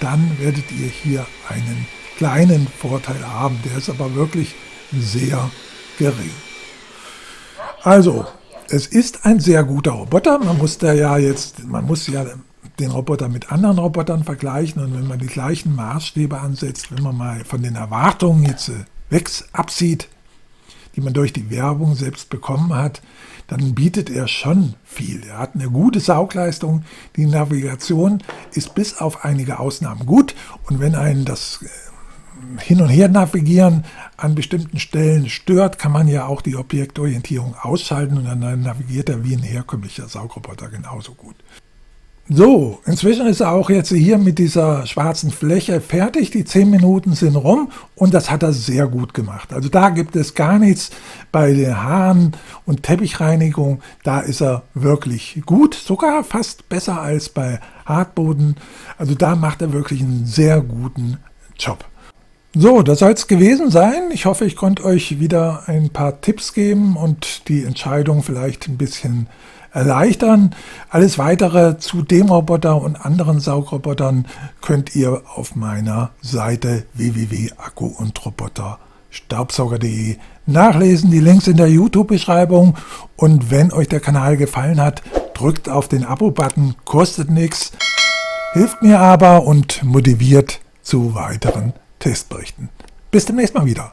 dann werdet ihr hier einen kleinen Vorteil haben. Der ist aber wirklich sehr gering. Also, es ist ein sehr guter Roboter. Man muss da ja jetzt, man muss ja den Roboter mit anderen Robotern vergleichen und wenn man die gleichen Maßstäbe ansetzt, wenn man mal von den Erwartungen jetzt äh, weg absieht, die man durch die Werbung selbst bekommen hat, dann bietet er schon viel. Er hat eine gute Saugleistung. Die Navigation ist bis auf einige Ausnahmen gut. Und wenn einen das äh, Hin- und Her navigieren an bestimmten Stellen stört, kann man ja auch die Objektorientierung ausschalten und dann navigiert er wie ein herkömmlicher Saugroboter genauso gut. So, inzwischen ist er auch jetzt hier mit dieser schwarzen Fläche fertig. Die 10 Minuten sind rum und das hat er sehr gut gemacht. Also da gibt es gar nichts bei den Haaren und Teppichreinigung. Da ist er wirklich gut, sogar fast besser als bei Hartboden. Also da macht er wirklich einen sehr guten Job. So, das soll es gewesen sein. Ich hoffe, ich konnte euch wieder ein paar Tipps geben und die Entscheidung vielleicht ein bisschen erleichtern. Alles weitere zu dem Roboter und anderen Saugrobotern könnt ihr auf meiner Seite www.akku-und-roboter-staubsauger.de nachlesen. Die Links in der YouTube-Beschreibung. Und wenn euch der Kanal gefallen hat, drückt auf den Abo-Button, kostet nichts, hilft mir aber und motiviert zu weiteren Testberichten. Bis demnächst mal wieder.